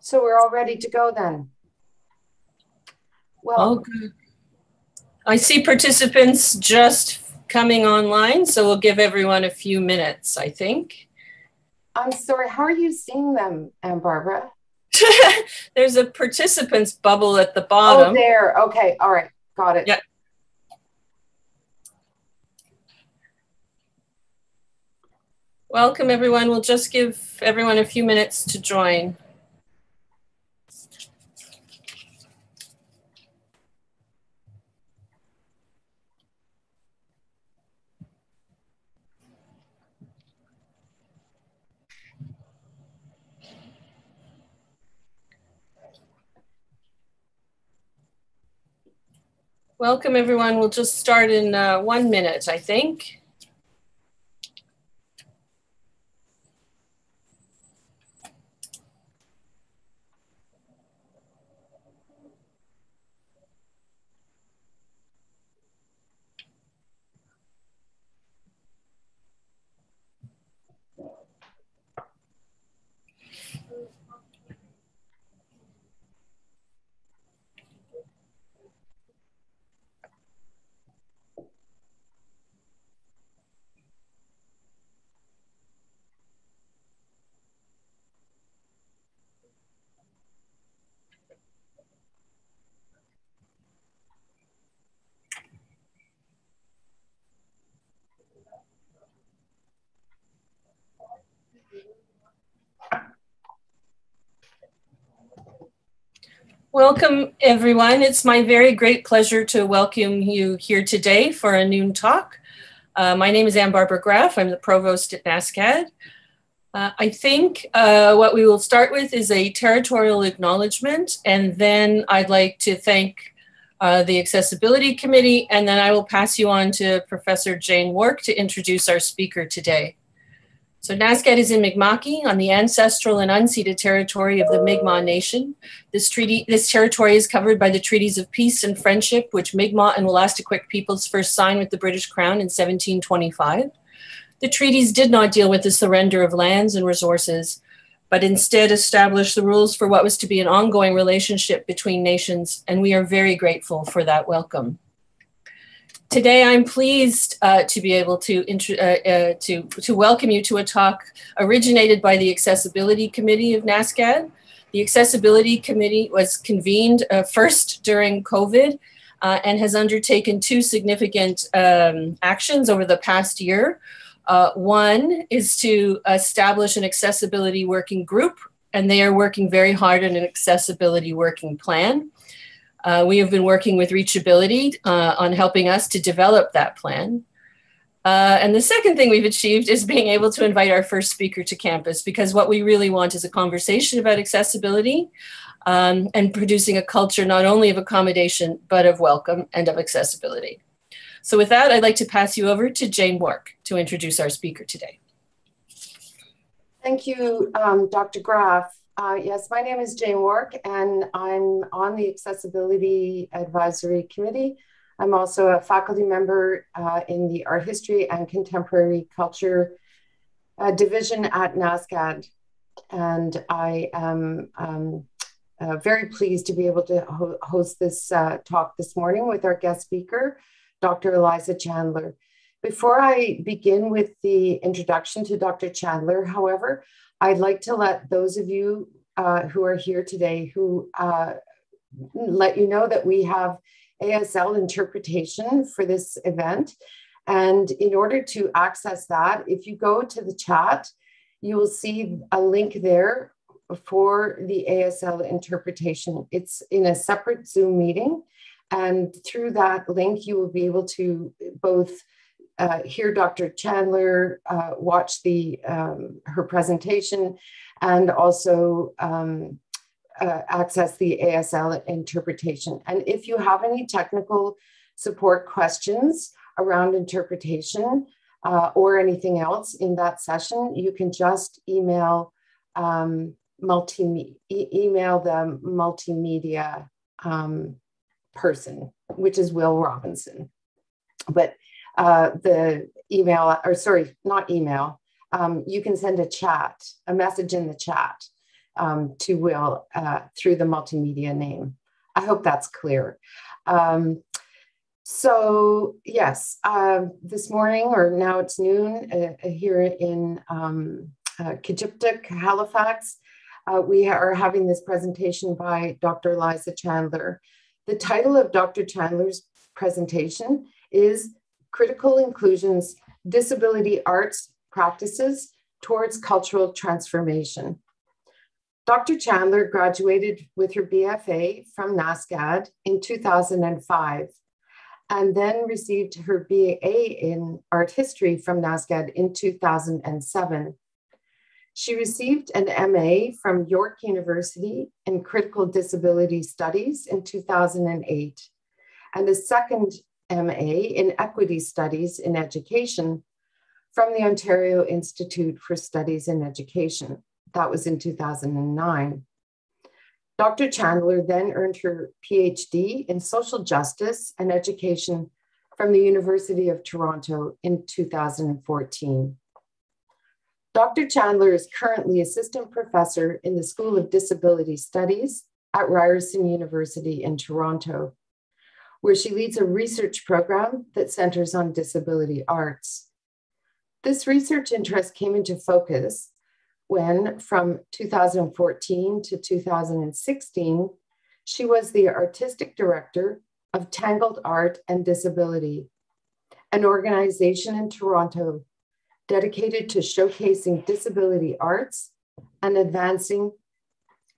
So we're all ready to go then. Well, good. I see participants just coming online, so we'll give everyone a few minutes, I think. I'm sorry, how are you seeing them, Anne Barbara? There's a participants bubble at the bottom. Oh, there. Okay. All right. Got it. Yeah. Welcome, everyone. We'll just give everyone a few minutes to join. Welcome, everyone. We'll just start in uh, one minute, I think. Welcome, everyone. It's my very great pleasure to welcome you here today for a noon talk. Uh, my name is Anne Barbara Graff. I'm the provost at NSCAD. Uh, I think uh, what we will start with is a territorial acknowledgement, and then I'd like to thank uh, the Accessibility Committee, and then I will pass you on to Professor Jane Wark to introduce our speaker today. So NSCAD is in Mi'kma'ki on the ancestral and unceded territory of the Mi'kmaq Nation. This treaty, this territory is covered by the treaties of peace and friendship, which Mi'kmaq and Wolastoqiyik peoples first signed with the British Crown in 1725. The treaties did not deal with the surrender of lands and resources, but instead established the rules for what was to be an ongoing relationship between nations, and we are very grateful for that welcome. Today, I'm pleased uh, to be able to, uh, uh, to, to welcome you to a talk originated by the Accessibility Committee of NSCAD. The Accessibility Committee was convened uh, first during COVID uh, and has undertaken two significant um, actions over the past year. Uh, one is to establish an accessibility working group, and they are working very hard on an accessibility working plan. Uh, we have been working with Reachability uh, on helping us to develop that plan. Uh, and the second thing we've achieved is being able to invite our first speaker to campus because what we really want is a conversation about accessibility um, and producing a culture not only of accommodation, but of welcome and of accessibility. So with that, I'd like to pass you over to Jane Wark to introduce our speaker today. Thank you, um, Dr. Graff. Uh, yes, my name is Jane Wark, and I'm on the Accessibility Advisory Committee. I'm also a faculty member uh, in the Art History and Contemporary Culture uh, Division at NSCAD. And I am um, uh, very pleased to be able to ho host this uh, talk this morning with our guest speaker, Dr. Eliza Chandler. Before I begin with the introduction to Dr. Chandler, however, I'd like to let those of you uh, who are here today who uh, let you know that we have ASL interpretation for this event. And in order to access that, if you go to the chat, you will see a link there for the ASL interpretation. It's in a separate Zoom meeting. And through that link, you will be able to both uh, hear Dr. Chandler, uh, watch the um, her presentation, and also um, uh, access the ASL interpretation. And if you have any technical support questions around interpretation uh, or anything else in that session, you can just email um, multi e email the multimedia um, person, which is Will Robinson. But uh, the email, or sorry, not email, um, you can send a chat, a message in the chat, um, to Will uh, through the multimedia name. I hope that's clear. Um, so yes, uh, this morning or now it's noon uh, here in um, uh, Halifax, uh, we are having this presentation by Dr. Eliza Chandler. The title of Dr. Chandler's presentation is Critical Inclusions, Disability Arts Practices Towards Cultural Transformation. Dr. Chandler graduated with her BFA from NSCAD in 2005 and then received her BA in art history from NSCAD in 2007. She received an MA from York University in Critical Disability Studies in 2008 and a second MA in Equity Studies in Education from the Ontario Institute for Studies in Education. That was in 2009. Dr. Chandler then earned her PhD in social justice and education from the University of Toronto in 2014. Dr. Chandler is currently assistant professor in the School of Disability Studies at Ryerson University in Toronto, where she leads a research program that centers on disability arts. This research interest came into focus when, from 2014 to 2016, she was the artistic director of Tangled Art and Disability, an organization in Toronto dedicated to showcasing disability arts and advancing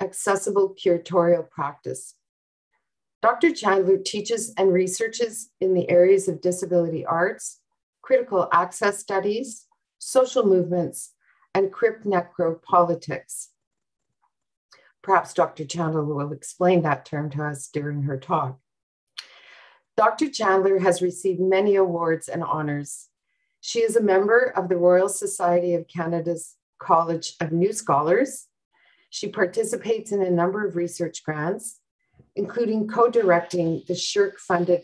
accessible curatorial practice. Dr. Chandler teaches and researches in the areas of disability arts, critical access studies, social movements, and crip necropolitics. Perhaps Dr. Chandler will explain that term to us during her talk. Dr. Chandler has received many awards and honors, she is a member of the Royal Society of Canada's College of New Scholars. She participates in a number of research grants, including co directing the SSHRC funded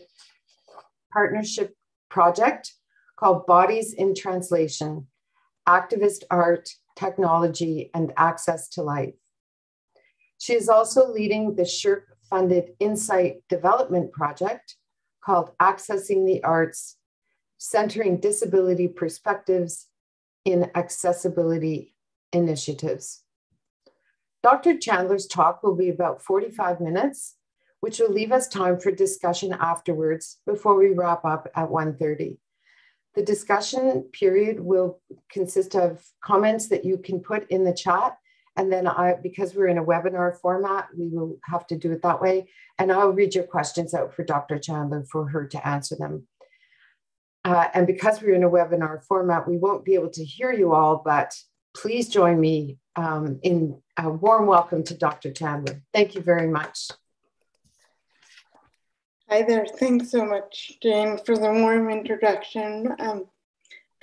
partnership project called Bodies in Translation Activist Art, Technology, and Access to Life. She is also leading the SSHRC funded Insight Development Project called Accessing the Arts centering disability perspectives in accessibility initiatives. Dr. Chandler's talk will be about 45 minutes, which will leave us time for discussion afterwards before we wrap up at 1.30. The discussion period will consist of comments that you can put in the chat. And then I, because we're in a webinar format, we will have to do it that way. And I'll read your questions out for Dr. Chandler for her to answer them. Uh, and because we're in a webinar format, we won't be able to hear you all, but please join me um, in a warm welcome to Dr. Chandler. Thank you very much. Hi there. Thanks so much, Jane, for the warm introduction. Um,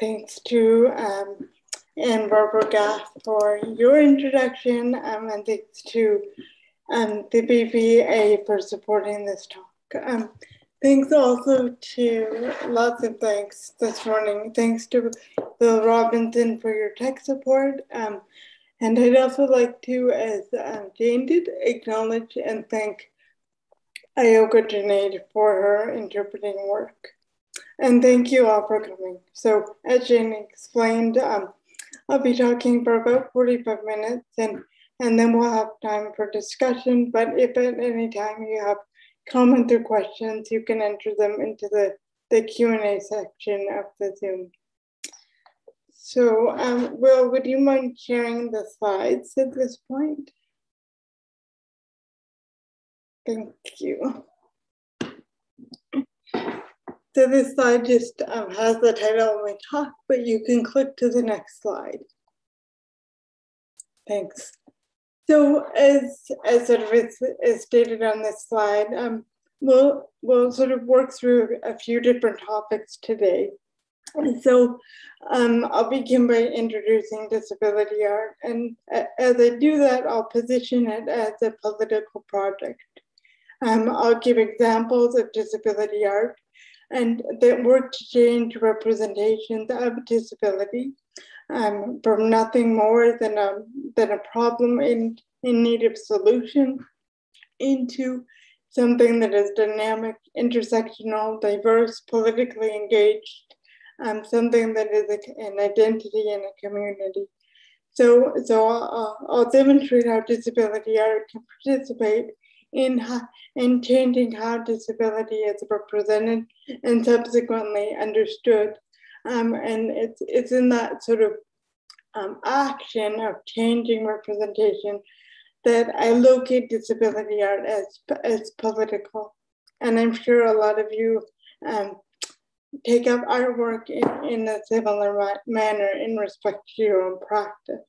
thanks to um, Anne Barbara Graff for your introduction, um, and thanks to um, the BVA for supporting this talk. Um, Thanks also to lots of thanks this morning. Thanks to Bill Robinson for your tech support. Um, and I'd also like to, as um, Jane did, acknowledge and thank Ioka Junaid for her interpreting work. And thank you all for coming. So as Jane explained, um, I'll be talking for about 45 minutes and, and then we'll have time for discussion. But if at any time you have comments or questions, you can enter them into the, the Q&A section of the Zoom. So, um, Will, would you mind sharing the slides at this point? Thank you. So this slide just um, has the title of my talk, but you can click to the next slide. Thanks. So as, as sort of is, is stated on this slide, um, we'll, we'll sort of work through a few different topics today. So um, I'll begin by introducing disability art. And as I do that, I'll position it as a political project. Um, I'll give examples of disability art and that work to change representations of disability um, from nothing more than a, than a problem in, in need of solution into something that is dynamic, intersectional, diverse, politically engaged, um, something that is a, an identity in a community. So, so I'll, I'll demonstrate how disability art can participate in, in changing how disability is represented and subsequently understood. Um, and it's, it's in that sort of um, action of changing representation that I locate disability art as, as political. And I'm sure a lot of you um, take up artwork in, in a similar manner in respect to your own practice.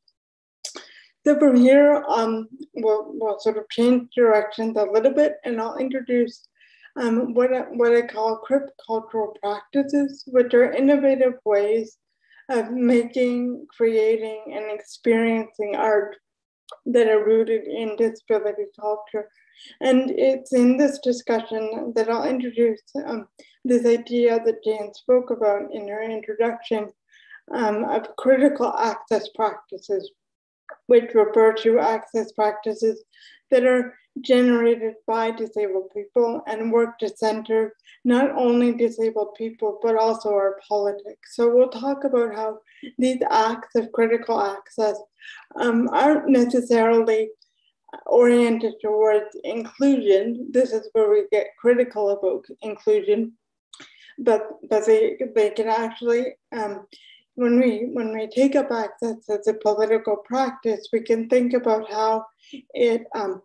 So from here, um, we'll, we'll sort of change directions a little bit and I'll introduce um, what, I, what I call crip cultural practices, which are innovative ways of making, creating, and experiencing art that are rooted in disability culture. And it's in this discussion that I'll introduce um, this idea that Jane spoke about in her introduction um, of critical access practices, which refer to access practices that are generated by disabled people and work to center not only disabled people, but also our politics. So we'll talk about how these acts of critical access um, aren't necessarily oriented towards inclusion. This is where we get critical about inclusion, but but they they can actually um, when we when we take up access as a political practice, we can think about how it um,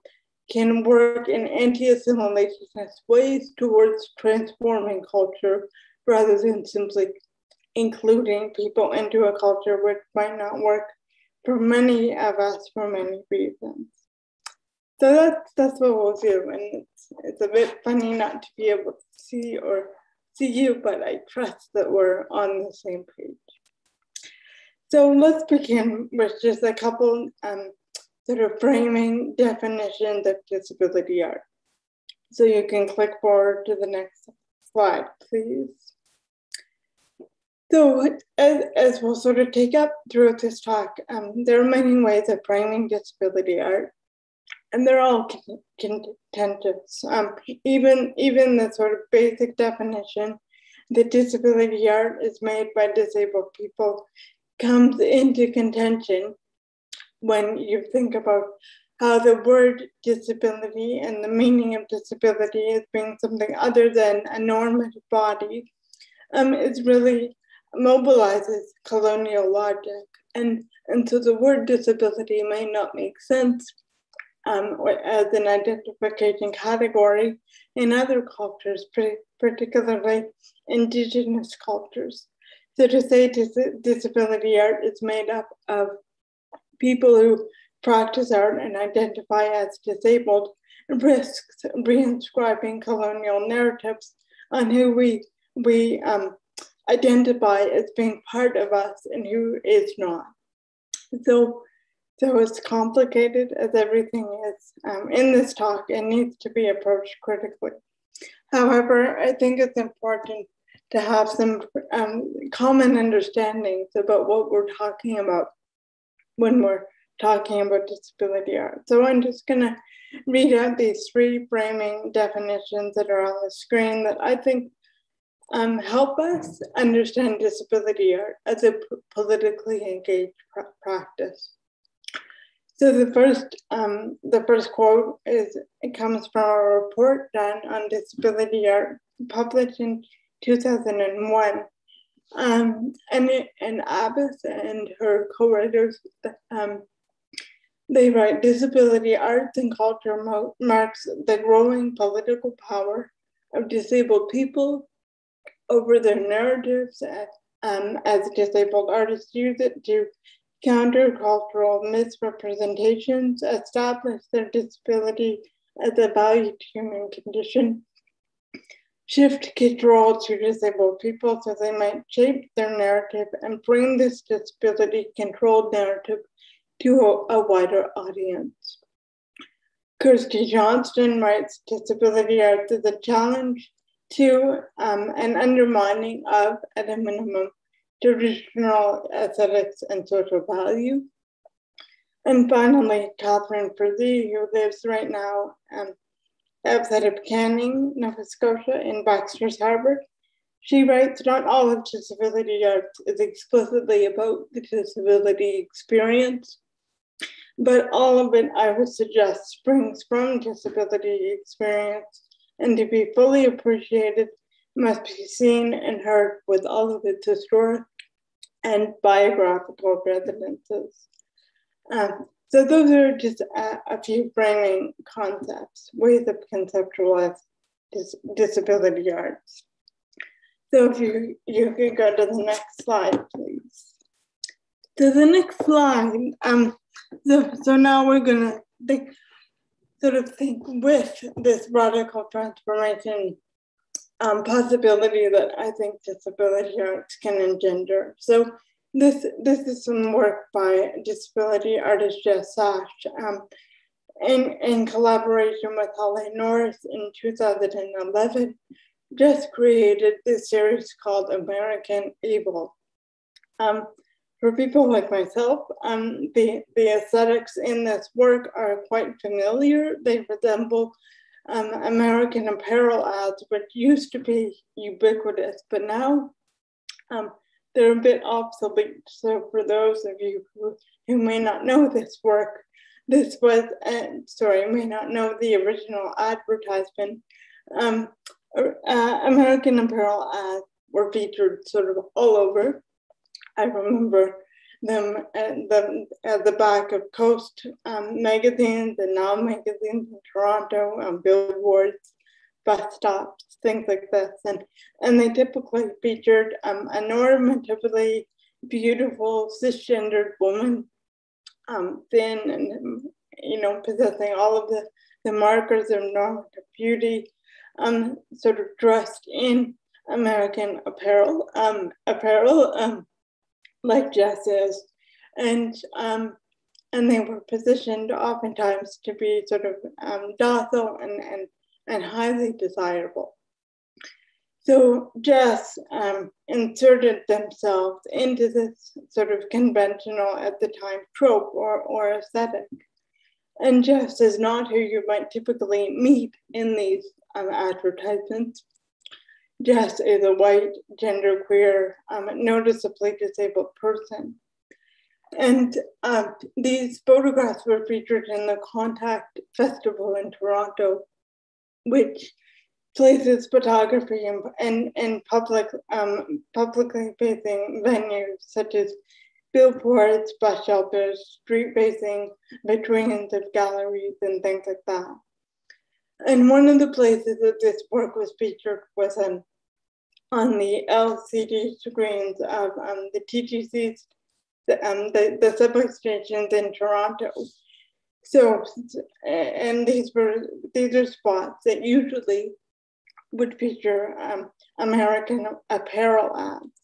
can work in anti-assimilationist ways towards transforming culture rather than simply including people into a culture which might not work for many of us for many reasons. So that's that's what we'll do. And it's it's a bit funny not to be able to see or see you, but I trust that we're on the same page. So let's begin with just a couple um, sort of framing definitions of disability art. So you can click forward to the next slide, please. So as, as we'll sort of take up throughout this talk, um, there are many ways of framing disability art, and they're all contentious. Um, even, even the sort of basic definition that disability art is made by disabled people comes into contention when you think about how the word disability and the meaning of disability as being something other than a normative body um, is really mobilizes colonial logic. And, and so the word disability may not make sense um, as an identification category in other cultures, particularly indigenous cultures. So to say dis- disability art is made up of people who practice art and identify as disabled risks reinscribing colonial narratives on who we we um, identify as being part of us and who is not. So, so it's complicated as everything is um, in this talk and needs to be approached critically. However, I think it's important to have some um, common understandings about what we're talking about when we're talking about disability art. So I'm just going to read out these three framing definitions that are on the screen that I think um, help us understand disability art as a politically engaged pr practice. So the first, um, the first quote is it comes from a report done on disability art published in 2001. Um, and, and Abbas and her co-writers, um, they write, disability arts and culture marks the growing political power of disabled people over their narratives um, as disabled artists use it to counter cultural misrepresentations, establish their disability as a valued human condition, shift control to disabled people so they might shape their narrative and bring this disability controlled narrative to a, wider audience. Kirsty Johnston writes Disability Arts is a challenge to um, an undermining of, at a minimum, traditional aesthetics and social value. And finally, Catherine Frazee, who lives right now um, outside of Canning, Nova Scotia, in Baxter's Harbour. She writes, not all of disability art is explicitly about the disability experience, but all of it, I would suggest, springs from disability experience, and to be fully appreciated must be seen and heard with all of its historic and biographical resonances. Um, so those are just a, a, few framing concepts, ways of conceptualizing dis disability arts. So if you, you could go to the next slide, please. To the next slide, um, so, so now we're gonna think, sort of think with this radical transformation um, possibility that I think disability arts can engender. So this this is some work by disability artist Jes Sachse um, in, in collaboration with Holly Norris in 2011. Jess created this series called American Able. Um, for people like myself, um, the, the aesthetics in this work are quite familiar. They resemble um, American apparel ads, which used to be ubiquitous, but now um, they're a bit obsolete. So for those of you who, who may not know this work, this was, uh, sorry, may not know the original advertisement. Um, uh, American Apparel ads were featured sort of all over. I remember them at the, at the back of Coast um, magazines and Now magazines in Toronto, um, billboards, bus stops, things like this. And, and they typically featured um, a normatively beautiful cisgendered woman, um, thin and, you know, possessing all of the, the markers of normative beauty, um, sort of dressed in American apparel, um, apparel um, like dresses, and um, and they were positioned oftentimes to be sort of um, docile and, and and highly desirable. So Jess um, inserted themselves into this sort of conventional at the time trope or, or aesthetic. And Jess is not who you might typically meet in these um, advertisements. Jess is a white, genderqueer, um, noticeably disabled person. And uh, these photographs were featured in the Contact Festival in Toronto which places photography in, in public, um, publicly facing venues such as billboards, bus shelters, street facing vitrines of galleries, and things like that. And one of the places that this work was featured was um, on the LCD screens of um, the TTC's, the, um, the, the subway stations in Toronto. So, and these were these are spots that usually would feature um, American apparel ads.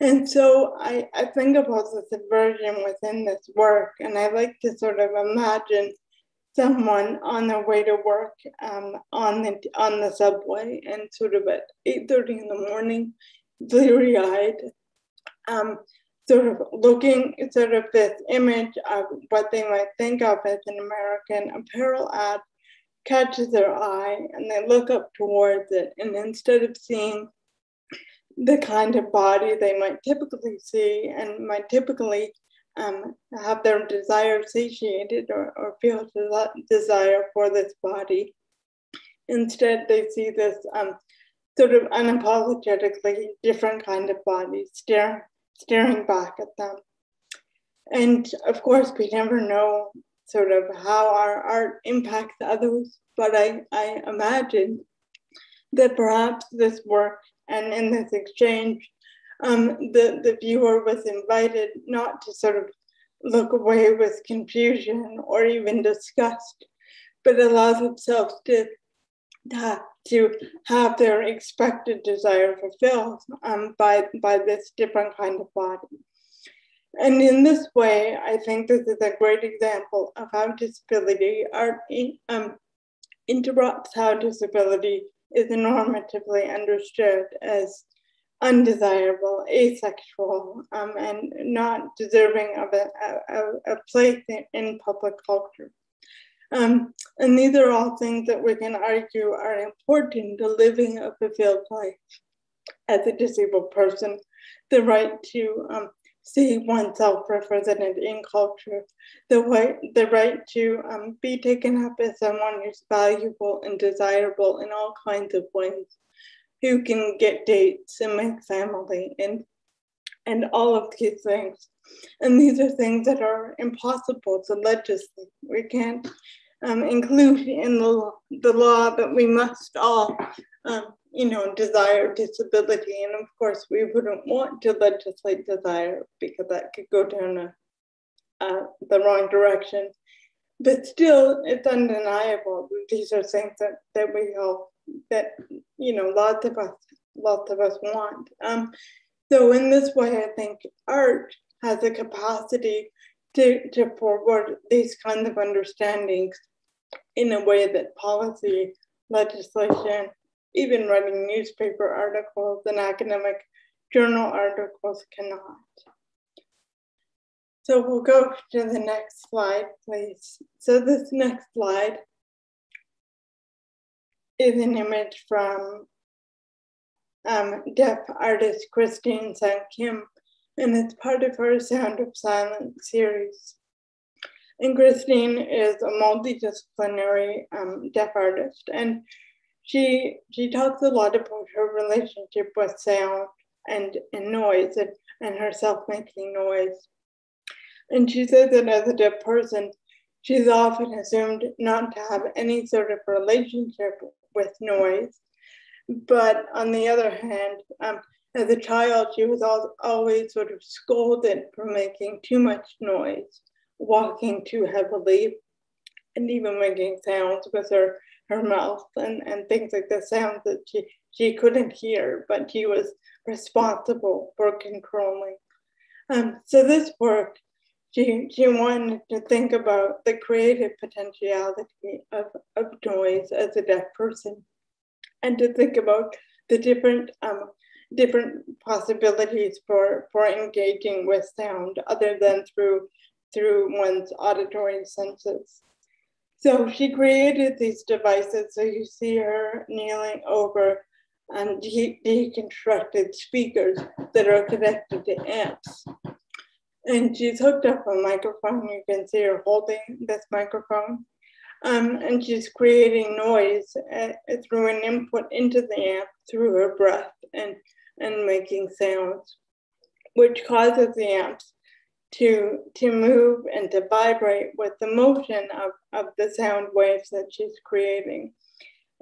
And so I, I think about the subversion within this work, and I like to sort of imagine someone on their way to work um, on the on the subway, and sort of at eight thirty in the morning, bleary eyed, um, sort of looking sort of this image of what they might think of as an American apparel ad catches their eye and they look up towards it. And instead of seeing the kind of body they might typically see and might typically um, have their desire satiated or, or feel desire for this body, instead they see this um, sort of unapologetically different kind of body staring staring back at them. And of course, we never know sort of how our art impacts others, but I, I imagine that perhaps this work and in this exchange, um, the, the viewer was invited not to sort of look away with confusion or even disgust, but allow themselves to, to have their expected desire fulfilled um, by, by this different kind of body. And in this way, I think this is a great example of how disability art um, interrupts how disability is normatively understood as undesirable, asexual, um, and not deserving of a, a, a place in, in, public culture. Um, and these are all things that we can argue are important to living a fulfilled life as a disabled person. The right to um, see oneself represented in culture, the right, the right to um, be taken up as someone who's valuable and desirable in all kinds of ways who can get dates and make family and and all of these things. And these are things that are impossible to legislate. We can't um, include in the law, the law that we must all, um, you know, desire disability. And of course, we wouldn't want to legislate desire because that could go down a, uh, the wrong direction. But still, it's undeniable. These are things that, that we all that you know lots of us lots of us want. Um, so in this way, I think art has a capacity to, to forward these kinds of understandings in a way that policy, legislation, even writing newspaper articles and academic journal articles cannot. So we'll go to the next slide, please. So this next slide is an image from um, deaf artist Christine Sun Kim, and it's part of her Sound of Silence series. And Christine is a multidisciplinary um, deaf artist, and she she talks a lot about her relationship with sound and, and noise and, and herself making noise. And she says that as a deaf person, she's often assumed not to have any sort of relationship with noise. But on the other hand, um, as a child, she was always sort of scolded for making too much noise, walking too heavily, and even making sounds with her, her mouth and, and things like the sounds that she, she couldn't hear, but she was responsible for controlling. Um, so this work, she, she wanted to think about the creative potentiality of, of noise as a deaf person and to think about the different um, different possibilities for, for engaging with sound other than through through one's auditory senses. So she created these devices. So you see her kneeling over and de- deconstructed speakers that are connected to amps. And she's hooked up a microphone. You can see her holding this microphone. Um, and she's creating noise uh, through an input into the amp through her breath and, and making sounds, which causes the amps to, to move and to vibrate with the motion of, of the sound waves that she's creating.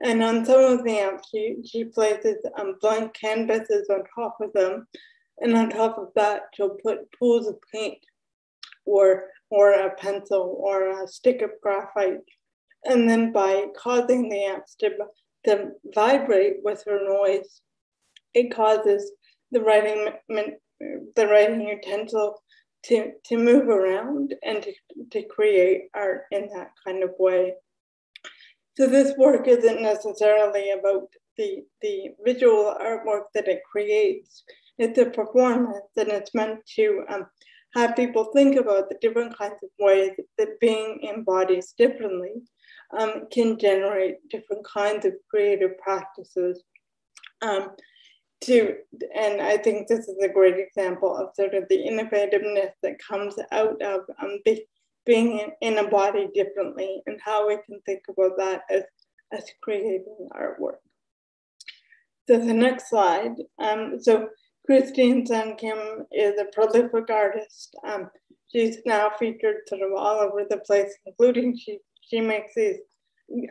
And on some of the amps, she, she places um, blank canvases on top of them and on top of that, she'll put pools of paint or, or a pencil or a stick of graphite. And then by causing the amps to, to vibrate with her noise, it causes the writing, the writing utensil to, to move around and to, to create art in that kind of way. So this work isn't necessarily about the, the visual artwork that it creates, it's a performance and it's meant to um, have people think about the different kinds of ways that being in bodies differently um, can generate different kinds of creative practices. Um, to, and I think this is a great example of sort of the innovativeness that comes out of um, be, being in, in, a body differently and how we can think about that as, as creating artwork. So the next slide. Um, so Christine Sun Kim is a prolific artist. Um, she's now featured sort of all over the place, including she, she makes these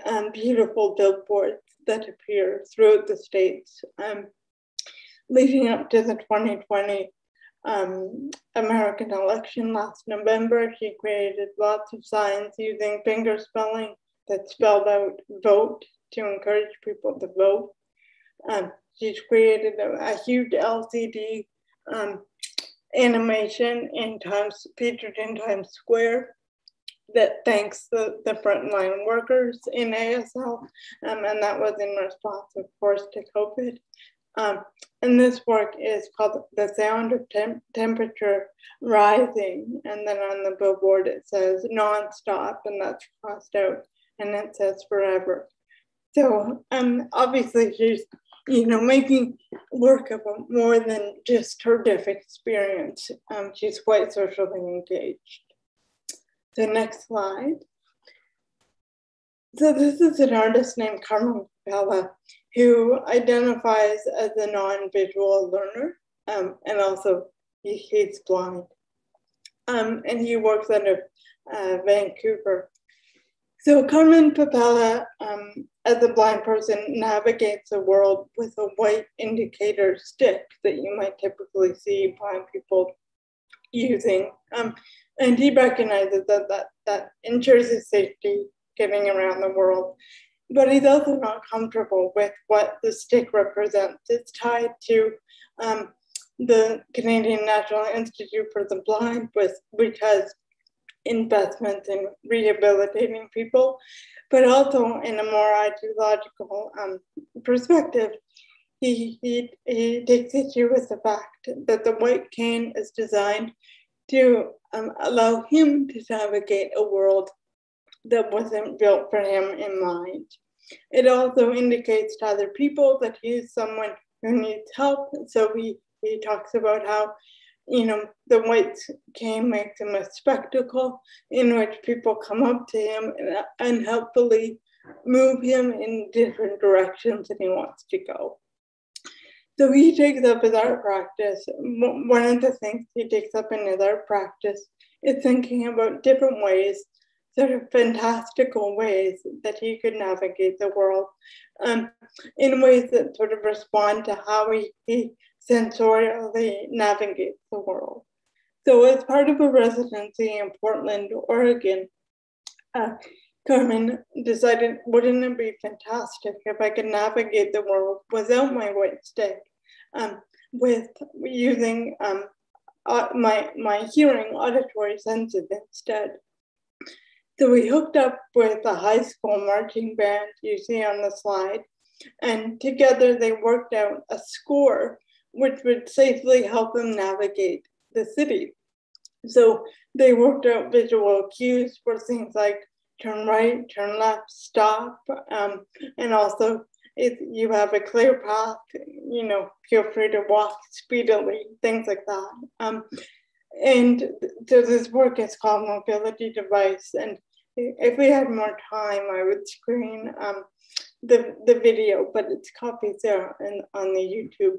um, beautiful billboards that appear throughout the states. Um, leading up to the 2020 um, American election last November, she created lots of signs using finger spelling that spelled out vote to encourage people to vote. Um, she's created a, a huge LCD um, animation in Times, featured in Times Square that thanks the, the frontline workers in ASL, um, and that was in response, of course, to COVID. Um, and this work is called The Sound of Tem- Temperature Rising. And then on the billboard it says nonstop, and that's crossed out, and it says forever. So um, obviously she's, you know, making work about more than just her deaf experience. Um, she's quite socially engaged. The next slide. So this is an artist named Carmen Papalia who identifies as a non-visual learner um, and also he, he's blind. Um, and he works of uh, Vancouver. So Carmen Papalia, um, as a blind person, navigates the world with a white indicator stick that you might typically see blind people using. Um, and he recognizes that, that that ensures his safety getting around the world but he's also not comfortable with what the stick represents. It's tied to um, the Canadian National Institute for the Blind, with, which has investments in rehabilitating people, but also in a more ideological um, perspective. He, he, he takes issue with the fact that the white cane is designed to um, allow him to navigate a world that wasn't built for him in mind. It also indicates to other people that he is someone who needs help. So he, he talks about how, you know, the white cane makes him a spectacle in which people come up to him and, uh, and helpfully move him in different directions that he wants to go. So he takes up his art practice. One of the things he takes up in his art practice is thinking about different ways sort of fantastical ways that he could navigate the world um, in ways that sort of respond to how he, he sensorially navigates the world. So, as part of a residency in Portland, Oregon, uh, Carmen decided, wouldn't it be fantastic if I could navigate the world without my white stick, um, with using um, uh, my my hearing auditory senses instead. So we hooked up with a high school marching band you see on the slide, and together they worked out a score which would safely help them navigate the city. So they worked out visual cues for things like turn right, turn left, stop, um, and also if you have a clear path, you know, feel free to walk speedily, things like that. Um, and so this work is called mobility device. And if we had more time, I would screen um, the, the video, but it's copied there and on the YouTube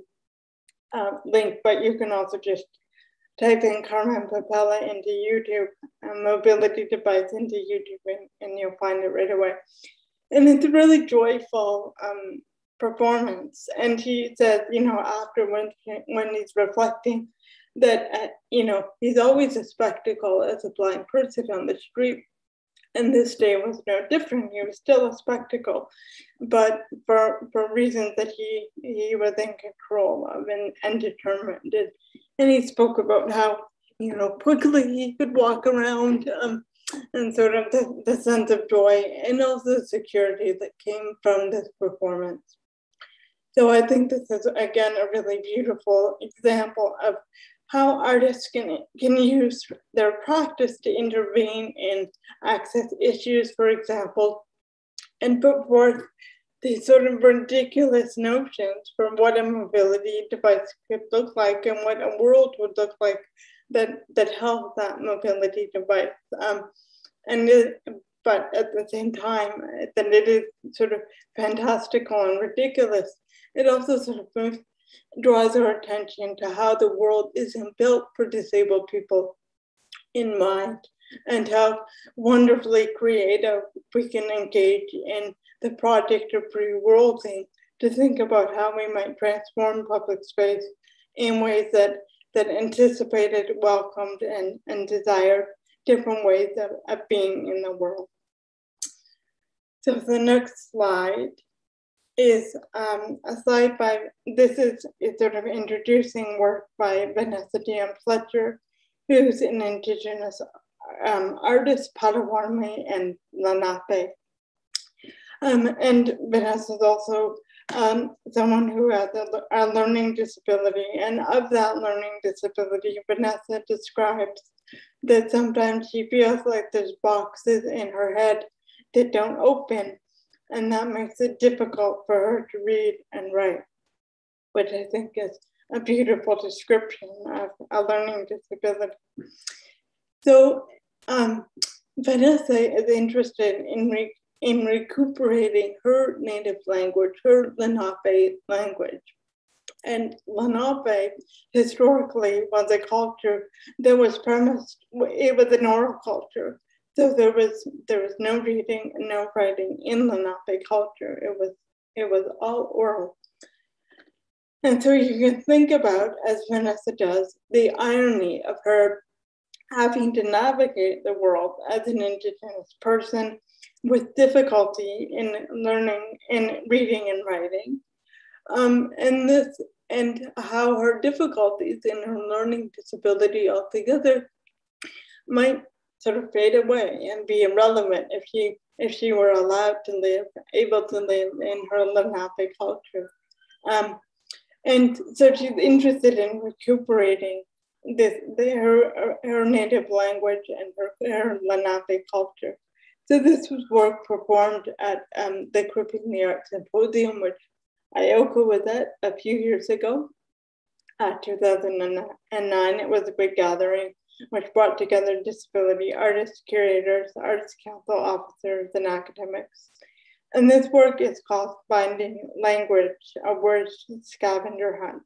uh, link, but you can also just type in Carmen Papalia into YouTube, a mobility device into YouTube, and, and you'll find it right away. And it's a really joyful um, performance. And he said, you know, after when, when he's reflecting, that, uh, you know, he's always a spectacle as a blind person on the street. And this day was no different. He was still a spectacle, but for, for reasons that he, he was in control of and, and determined. And, and he spoke about how, you know, quickly he could walk around um, and sort of the, the sense of joy and also security that came from this performance. So I think this is, again, a really beautiful example of how artists can, can use their practice to intervene in access issues, for example, and put forth these sort of ridiculous notions for what a mobility device could look like and what a world would look like that, that held that mobility device. Um, and it, but at the same time, that it is sort of fantastical and ridiculous. It also sort of moves draws our attention to how the world isn't built for disabled people in mind and how wonderfully creative we can engage in the project of reworlding to think about how we might transform public space in ways that, that anticipated, welcomed, and, and desired different ways of, of being in the world. So the next slide is um, a slide by, this is, is sort of introducing work by Vanessa Dion Fletcher, who's an indigenous um, artist, Potawatomi and Lenape. Um, and Vanessa is also um, someone who has a, a learning disability. And of that learning disability, Vanessa describes that sometimes she feels like there's boxes in her head that don't open, and that makes it difficult for her to read and write, which I think is a beautiful description of a learning disability. So um, Vanessa is interested in, re- in recuperating her native language, her Lenape language. And Lenape historically was a culture that was premised, it was an oral culture. So there was there was no reading and no writing in Lenape culture. It was it was all oral. And so you can think about, as Vanessa does, the irony of her having to navigate the world as an Indigenous person with difficulty in learning, in reading and writing. Um, and this and how her difficulties in her learning disability altogether might sort of fade away and be irrelevant if she if she were allowed to live, able to live in her Lenape culture. Um, and so she's interested in recuperating this, the, her, her native language and her, her Lenape culture. So this was work performed at um, the Cripplingly Art Symposium, which Ioka was at a few years ago, uh, 2009. It was a big gathering which brought together disability artists, curators, arts council officers, and academics. And this work is called Finding Language, a word scavenger hunt.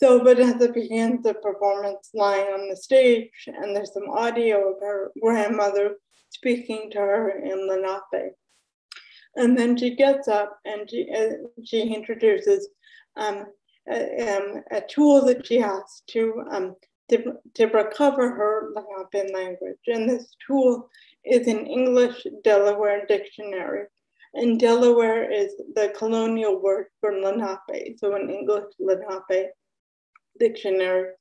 So Vanessa begins the performance lying on the stage, and there's some audio of her grandmother speaking to her in Lenape. And then she gets up and she, uh, she introduces um, a, um, a, tool that she has to, um, to, to recover her Lenape language. And this tool is an English Delaware dictionary. And Delaware is the colonial word for Lenape, so an English Lenape dictionary.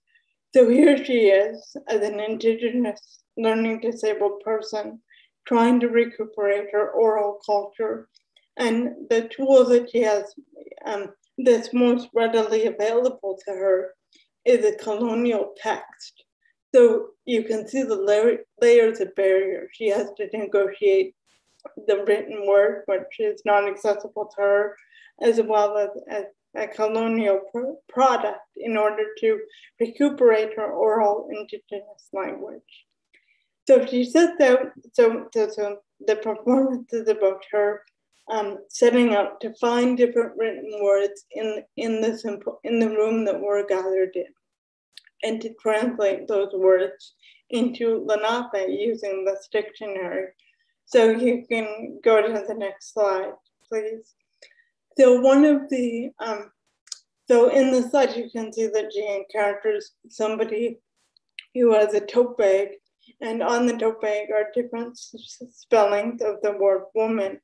So here she is as an Indigenous learning disabled person trying to recuperate her oral culture. And the tool that she has um, that's most readily available to her is a colonial text. So you can see the la- layers of barrier. She has to negotiate the written word, which is not accessible to her, as well as, as a colonial pr- product in order to recuperate her oral indigenous language. So she sets out, so, so, so the performance is about her um, setting out to find different written words in, in, the simple, in the room that we're gathered in and to translate those words into Lenape using this dictionary so you can go to the next slide, please. So one of the, um, so in the slide you can see that she encounters somebody who has a tote bag and on the tote bag are different spellings of the word woman.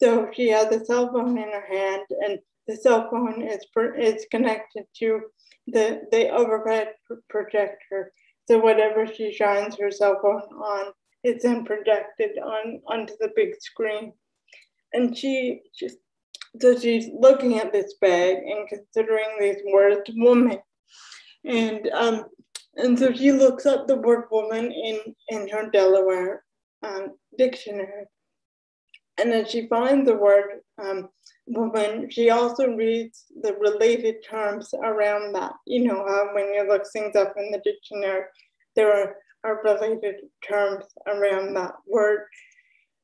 So she has a cell phone in her hand and the cell phone is, is connected to the, the overhead projector. So whatever she shines her cell phone on, is then projected on onto the big screen. And she just so she's looking at this bag and considering these words woman. And um and so she looks up the word woman in, in her Delaware um, dictionary. And then she finds the word um, woman, she also reads the related terms around that. You know, uh, when you look things up in the dictionary, there are are related terms around that word.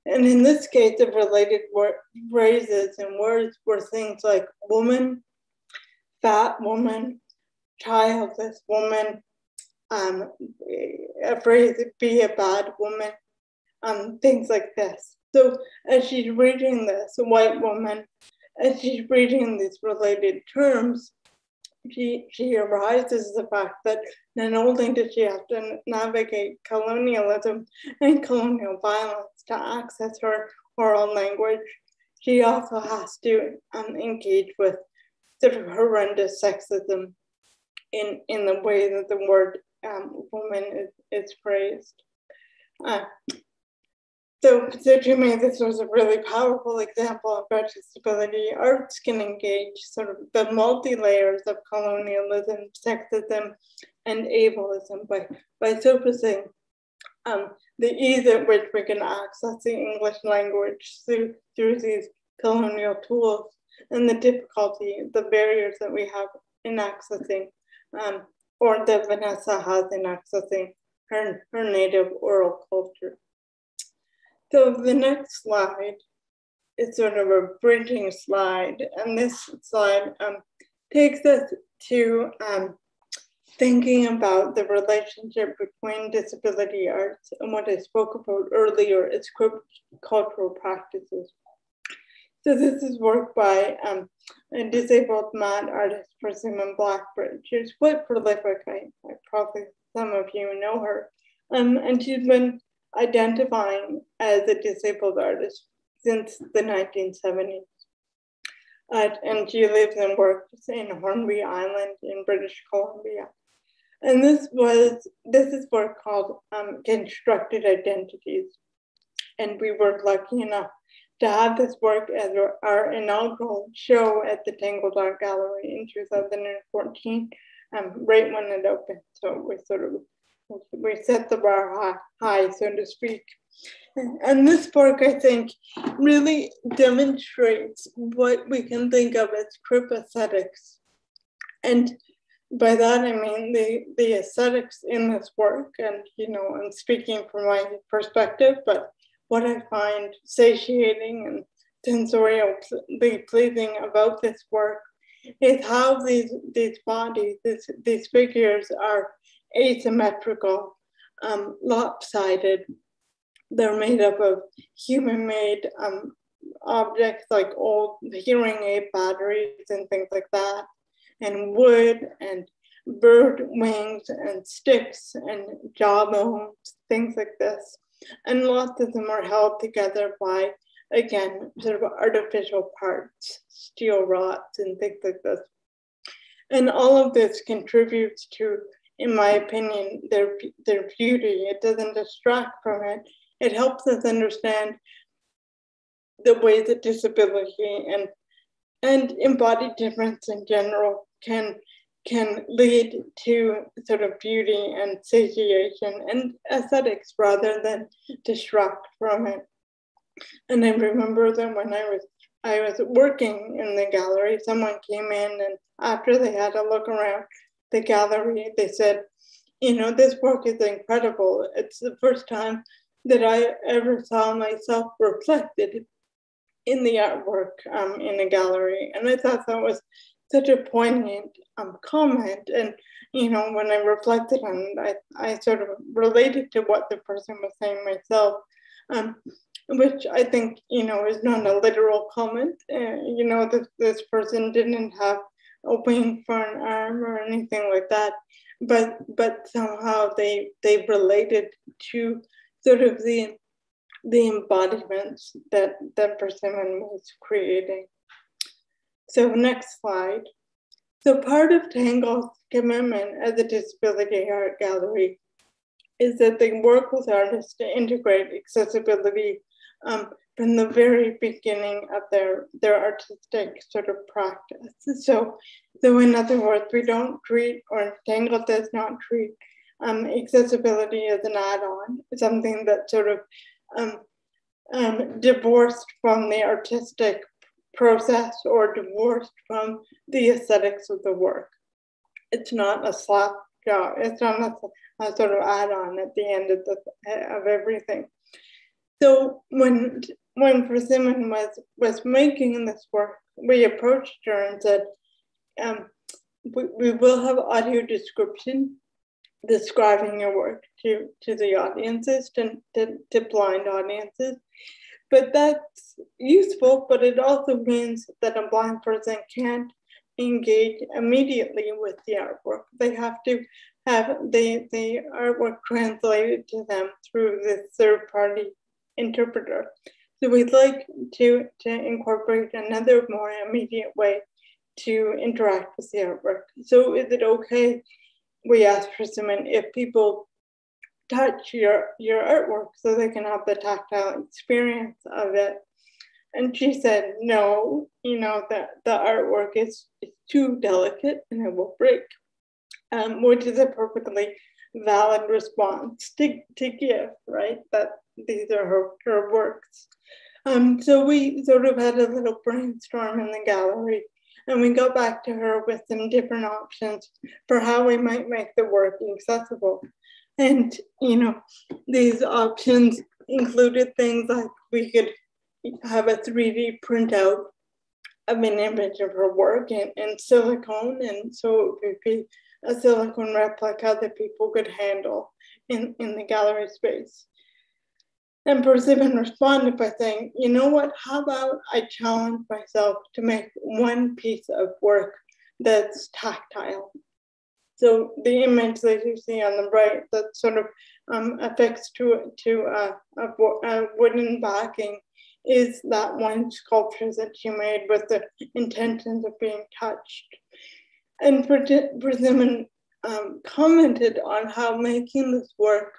And in this case, the related phrases and words were things like woman, fat woman, childless woman, um, a phrase, be a bad woman, um, things like this. So as she's reading this, a white woman, as she's reading these related terms, she, she arises the fact that not only did she have to navigate colonialism and colonial violence to access her oral language, she also has to um, engage with sort of horrendous sexism in, in the way that the word um, woman is, is phrased. Uh, so, so to me, this was a really powerful example of how disability arts can engage sort of the multi layers of colonialism, sexism, and ableism by, by surfacing um, the ease at which we can access the English language through, through these colonial tools and the difficulty, the barriers that we have in accessing, um, or that Vanessa has in accessing her, her native oral culture. So the next slide is sort of a bridging slide, and this slide um, takes us to um, thinking about the relationship between disability arts and what I spoke about earlier as cultural practices. So this is work by um, a disabled mad artist, Persimmon Blackbridge. She's quite prolific. I, I, probably some of you know her. Um, and she's been identifying as a disabled artist since the 1970s. Uh, and she lives and works in Hornby Island in British Columbia. And this was this is work called um, Constructed Identities. And we were lucky enough to have this work as our inaugural show at the Tangled Art Gallery in 2014, um, right when it opened. So we sort of we set the bar high, high, so to speak. And this work, I think, really demonstrates what we can think of as crip aesthetics. And by that I mean the, the aesthetics in this work, and you know, I'm speaking from my perspective, but what I find satiating and sensorially pleasing about this work is how these these bodies, this, these figures are asymmetrical, um, lopsided. They're made up of human-made um, objects like old hearing aid batteries and things like that and wood and bird wings and sticks and jawbones, things like this. And lots of them are held together by, again, sort of artificial parts, steel rods and things like this. And all of this contributes to, in my opinion, their, their beauty. It doesn't distract from it. It helps us understand the way that disability and and embodied difference in general can can lead to sort of beauty and satiation and aesthetics rather than distract from it. And I remember that when I was I was working in the gallery, someone came in and after they had a look around the gallery, they said, you know, this work is incredible. It's the first time that I ever saw myself reflected in the artwork um, in a gallery. And I thought that was such a poignant um, comment. And, you know, when I reflected on it, I, I sort of related to what the person was saying myself, um, which I think, you know, is not a literal comment. Uh, you know, this, this person didn't have wing for an arm or anything like that. But but somehow they they related to sort of the the embodiments that that Persimmon was creating. So next slide. So part of Tangle's commitment as a disability art gallery is that they work with artists to integrate accessibility um, from the very beginning of their, their artistic sort of practice. So, so in other words, we don't treat, or Tangle does not treat um, accessibility as an add-on, something that sort of um, um, divorced from the artistic process or divorced from the aesthetics of the work. It's not a slap job. It's not a, a sort of add-on at the end of the of everything. So when when Persimmon was was making this work, we approached her and said, um, we, we will have audio description describing your work to, to the audiences, to, to, to blind audiences. But that's useful, but it also means that a blind person can't engage immediately with the artwork. They have to have the, the artwork translated to them through the third party interpreter. So we'd like to, to incorporate another more immediate way to interact with the artwork. So is it okay, we asked Persimmon, if people touch your, your artwork so they can have the tactile experience of it. And she said, no, you know, the, the artwork is, is too delicate and it will break, um, which is a perfectly valid response to, to give, right? That these are her, her works. Um, so we sort of had a little brainstorm in the gallery and we got back to her with some different options for how we might make the work accessible. And, you know, these options included things like we could have a 3D printout of an image of her work in, in silicone. And so it would be a silicone replica that people could handle in, in the gallery space. And Persimmon responded by saying, you know what, how about I challenge myself to make one piece of work that's tactile. So the image that you see on the right that sort of um, affixed to, to a, a, a wooden backing is that one sculpture that she made with the intentions of being touched. And Persimmon um, commented on how making this work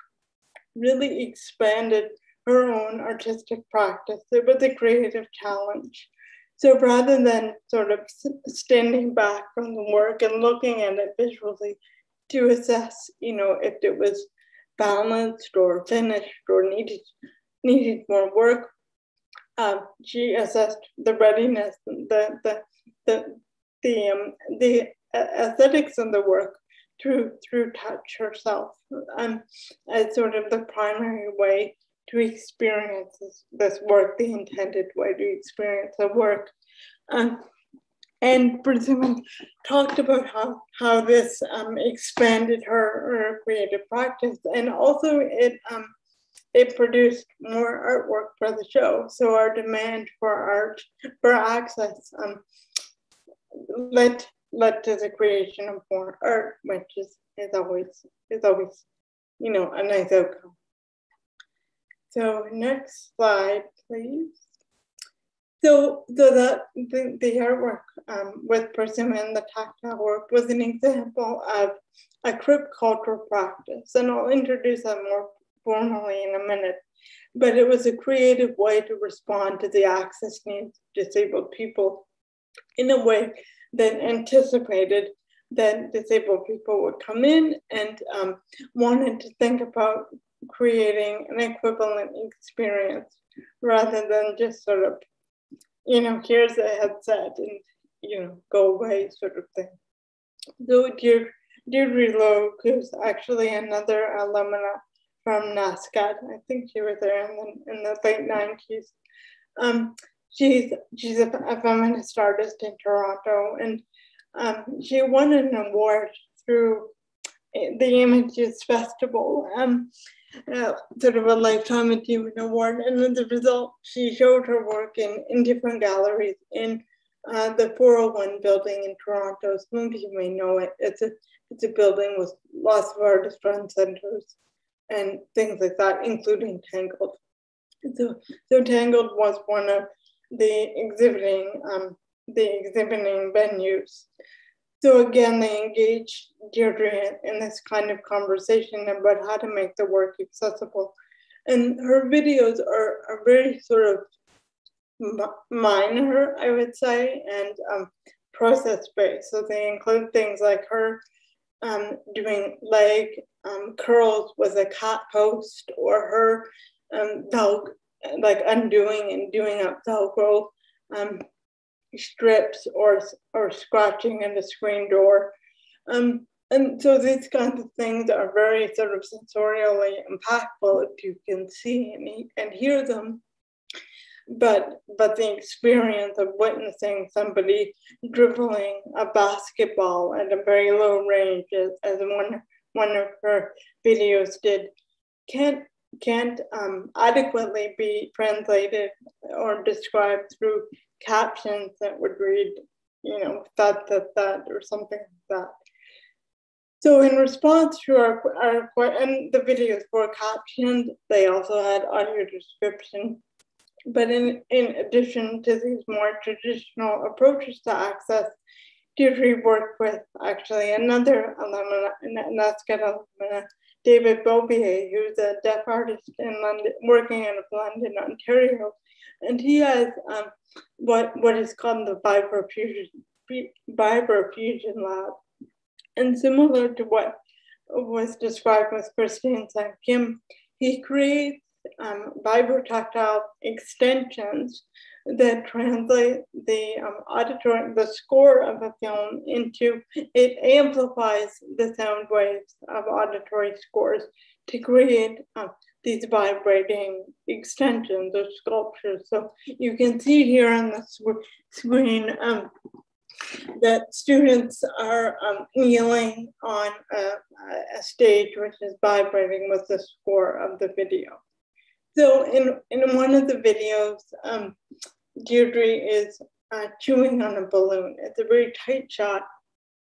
really expanded her own artistic practice. It was a creative challenge. So rather than sort of standing back from the work and looking at it visually to assess, you know, if it was balanced or finished or needed needed more work, um, she assessed the readiness, the the the the um, the aesthetics of the work through through touch herself, um, as sort of the primary way to experience this, work, the intended way to experience the work. Um, and Persimmon talked about how, how this um, expanded her, her creative practice and also it, um, it produced more artwork for the show. So our demand for art, for access, um, led, led to the creation of more art, which is, is always, is always, you know, a nice outcome. So next slide, please. So, so the, the, the artwork um, with Persimmon, the tactile work, was an example of a crip cultural practice. And I'll introduce that more formally in a minute. But it was a creative way to respond to the access needs of disabled people in a way that anticipated that disabled people would come in and um, wanted to think about creating an equivalent experience rather than just sort of, you know, here's a headset and, you know, go away sort of thing. So Deirdre, Deirdre Logue, who's actually another alumna from NSCAD, I think she was there in the, in the late 90s. Um, she's she's a, a, feminist artist in Toronto, and um, she won an award through the Images Festival. Um, uh, sort of a lifetime achievement award. And as a result, she showed her work in, in different galleries in uh, the 401 building in Toronto. Some of you may know it. It's a, it's a building with lots of artist run centers and things like that, including Tangled. So, so Tangled was one of the exhibiting um, the exhibiting venues. So again, they engage Deirdre in this kind of conversation about how to make the work accessible. And her videos are, are very sort of minor, I would say, and um, process based. So they include things like her um, doing leg um, curls with a cat post or her um, like undoing and doing up Velcro um, strips or or scratching in the screen door. Um, and so these kinds of things are very sort of sensorially impactful if you can see and, and hear them. But but the experience of witnessing somebody dribbling a basketball at a very low range, as, as one one of her videos did, can't can't um, adequately be translated or described through captions that would read, you know, that, that, that, or something like that. So in response to our, our and the videos were captioned, they also had audio description. But in, in addition to these more traditional approaches to access, Deirdre worked with actually another alumna, NSCAD alumna, David Bobier, who's a deaf artist in London, working in London, Ontario, and he has um, what what is called the vibrofusion vibrofusion lab, and similar to what was described with Christine Sun Kim, he creates um, vibrotactile extensions that translate the um, auditory, the score of a film into, it amplifies the sound waves of auditory scores to create uh, these vibrating extensions or sculptures. So you can see here on the screen um, that students are um, kneeling on a, a, stage which is vibrating with the score of the video. So in, in one of the videos, um, Deirdre is uh, chewing on a balloon. It's a very tight shot.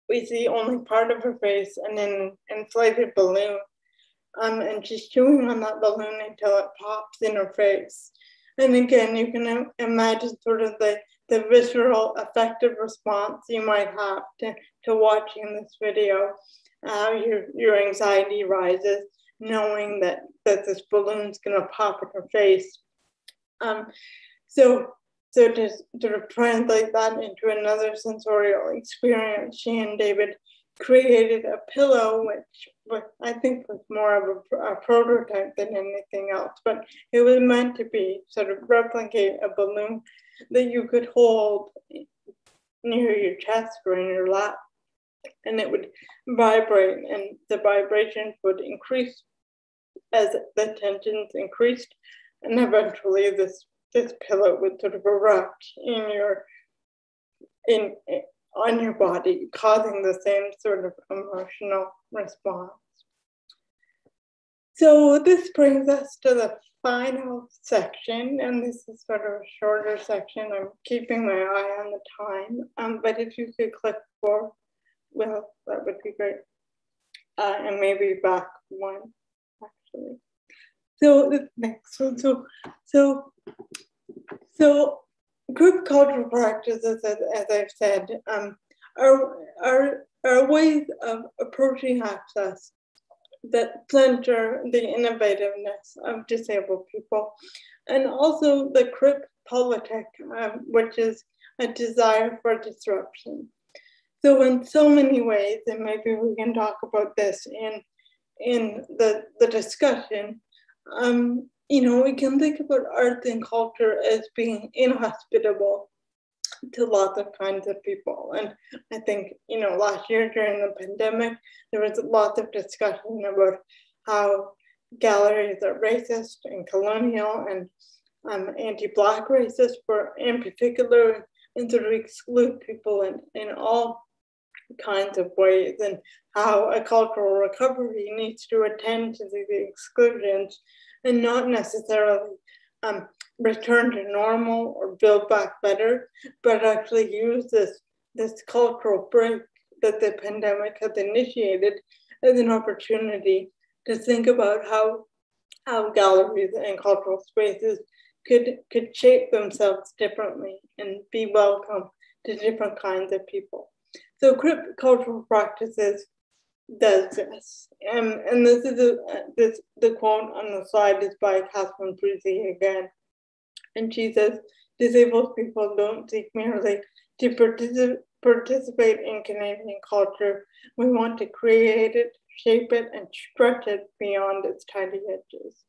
We see only part of her face and an inflated balloon. Um, and she's chewing on that balloon until it pops in her face. And again, you can imagine sort of the, the visceral affective response you might have to, to watching this video. Uh, your, your anxiety rises knowing that, that this balloon's gonna pop in her face. Um, so so to sort of translate that into another sensorial experience, she and David created a pillow, which was, I think was more of a, a, prototype than anything else, but it was meant to be sort of replicate a balloon that you could hold near your chest or in your lap, and it would vibrate, and the vibrations would increase as the tensions increased, and eventually this this pillow would sort of erupt in your in, in on your body, causing the same sort of emotional response. So this brings us to the final section, and this is sort of a shorter section. I'm keeping my eye on the time, um, but if you could click for, well, that would be great. Uh, and maybe back one, actually. So the next one, so so so crip cultural practices, as, as I've said, um, are, are, are ways of approaching access that center the innovativeness of disabled people. And also the crip politic, um, which is a desire for disruption. So in so many ways, and maybe we can talk about this in, in the, the discussion, um, you know, we can think about art and culture as being inhospitable to lots of kinds of people. And I think, you know, last year during the pandemic, there was lots of discussion about how galleries are racist and colonial and um, anti-Black racist for, in particular, and sort of exclude people in, in all kinds of ways and how a cultural recovery needs to attend to the exclusions and not necessarily um, return to normal or build back better, but actually use this, this cultural break that the pandemic has initiated as an opportunity to think about how, how galleries and cultural spaces could, could shape themselves differently and be welcome to different kinds of people. So cultural practices does this. Um, and this is a, this the quote on the slide is by Catherine Frazee again. And she says, disabled people don't seek merely to particip- participate in Canadian culture. We want to create it, shape it, and stretch it beyond its tiny edges.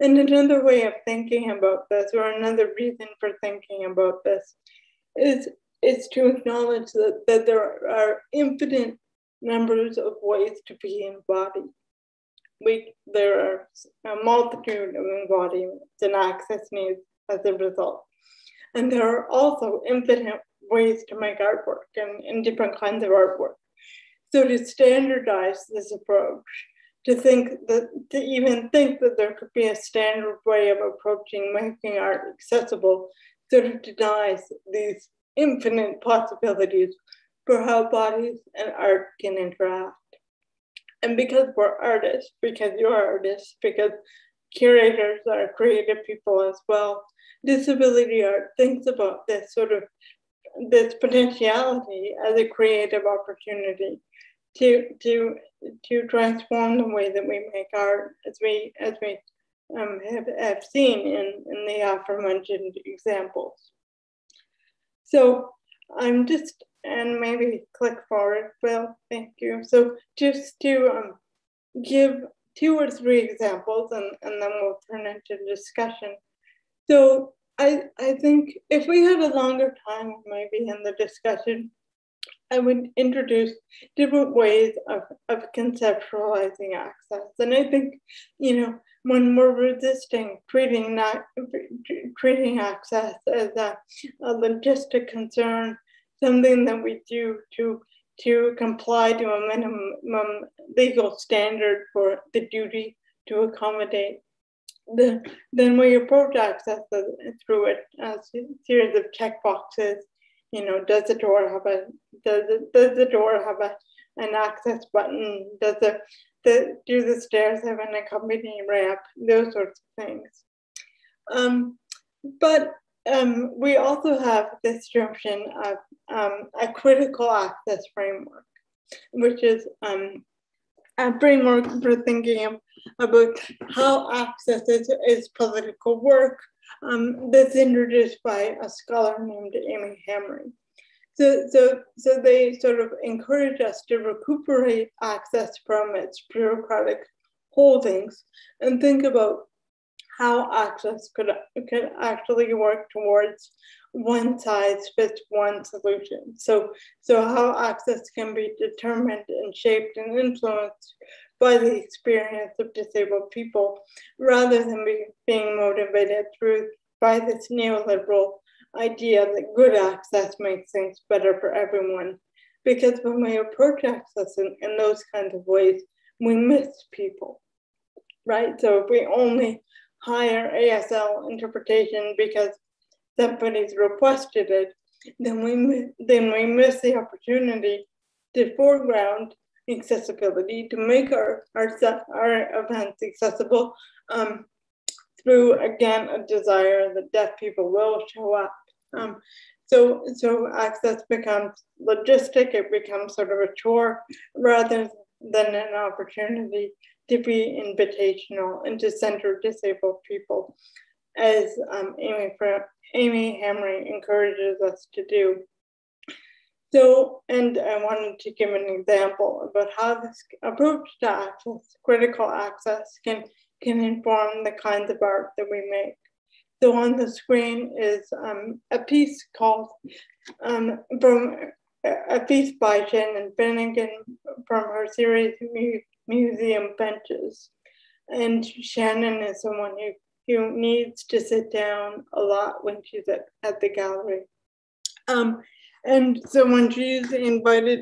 And another way of thinking about this, or another reason for thinking about this, is, is to acknowledge that, that there are infinite numbers of ways to be embodied. We, there are a multitude of embodiments and access needs as a result. And there are also infinite ways to make artwork and, and different kinds of artwork. So to standardize this approach, to think that to even think that there could be a standard way of approaching making art accessible sort of denies these infinite possibilities for how bodies and art can interact. And because we're artists, because you're artists, because curators are creative people as well, disability art thinks about this sort of this potentiality as a creative opportunity to to to transform the way that we make art, as we as we um, have, have seen in, in the aforementioned examples. So I'm just, and maybe click forward, Bill, thank you. So just to um, give two or three examples and, and then we'll turn into discussion. So I, I think if we had a longer time maybe in the discussion, I would introduce different ways of, of conceptualizing access. And I think, you know, when we're resisting treating not treating access as a, a logistic concern, something that we do to to comply to a minimum legal standard for the duty to accommodate. The, then we approach access through a, a series of checkboxes. You know, does the door have a does it, does the door have a an access button? Does the, the do the stairs have an accompanying ramp? Those sorts of things. Um, but um, we also have this notion of um, a critical access framework, which is um, a framework for thinking about how access is, is political work um, that's introduced by a scholar named Aimi Hamraie. So, so, so they sort of encourage us to recuperate access from its bureaucratic holdings and think about how access could, could actually work towards one size fits one solution. So, so how access can be determined and shaped and influenced by the experience of disabled people rather than be, being motivated through by this neoliberal idea that good access makes things better for everyone. Because when we approach access in, in those kinds of ways, we miss people, right? So if we only hire ASL interpretation because somebody's requested it, then we then we miss the opportunity to foreground accessibility to make our our, our events accessible um, through again a desire that deaf people will show up. Um, so so access becomes logistic. It becomes sort of a chore rather than an opportunity to be invitational and to center disabled people, as um, Aimi, Aimi Hamraie encourages us to do. So, and I wanted to give an example about how this approach to access, critical access, can, can inform the kinds of art that we make. So on the screen is um, a piece called um, from a piece by Shannon Finnegan from her series museum benches. And Shannon is someone who, who needs to sit down a lot when she's at, at the gallery. Um, and so when she's invited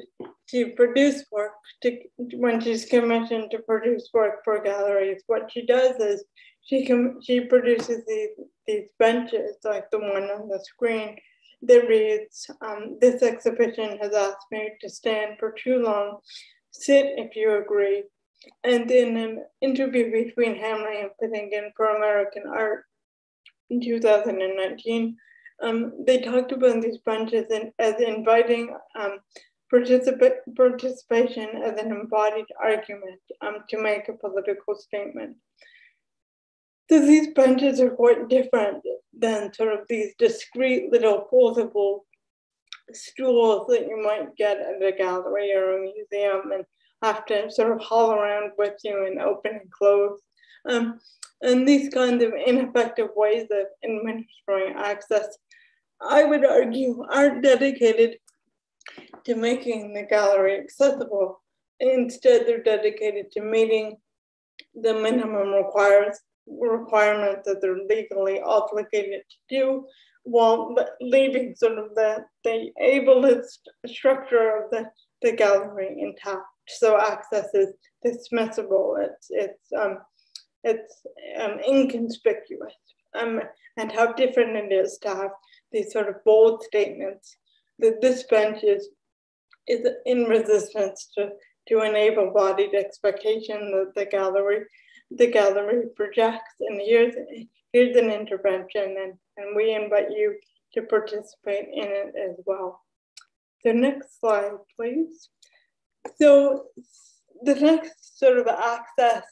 to produce work, to, when she's commissioned to produce work for galleries, what she does is she com- she produces these, these benches, like the one on the screen, that reads, um, this exhibition has asked me to stand for too long Sit if you agree. And in an interview between Hamraie and Finnegan for American Art in 2019, um, they talked about these bunches in, as inviting um, participa- participation as an embodied argument um, to make a political statement. So these bunches are quite different than sort of these discrete little foldable stools that you might get at a gallery or a museum and have to sort of haul around with you and open and close. Um, and these kinds of ineffective ways of administering access, I would argue, aren't dedicated to making the gallery accessible. Instead, they're dedicated to meeting the minimum requires, requirements that they're legally obligated to do while leaving sort of the, the ableist structure of the, the gallery intact. So access is dismissible. It's it's um, it's um, inconspicuous. Um, and how different it is to have these sort of bold statements that this bench is is in resistance to to an able-bodied expectation that the gallery the gallery projects. And here's here's an intervention and and we invite you to participate in it as well. The next slide, please. So the next sort of access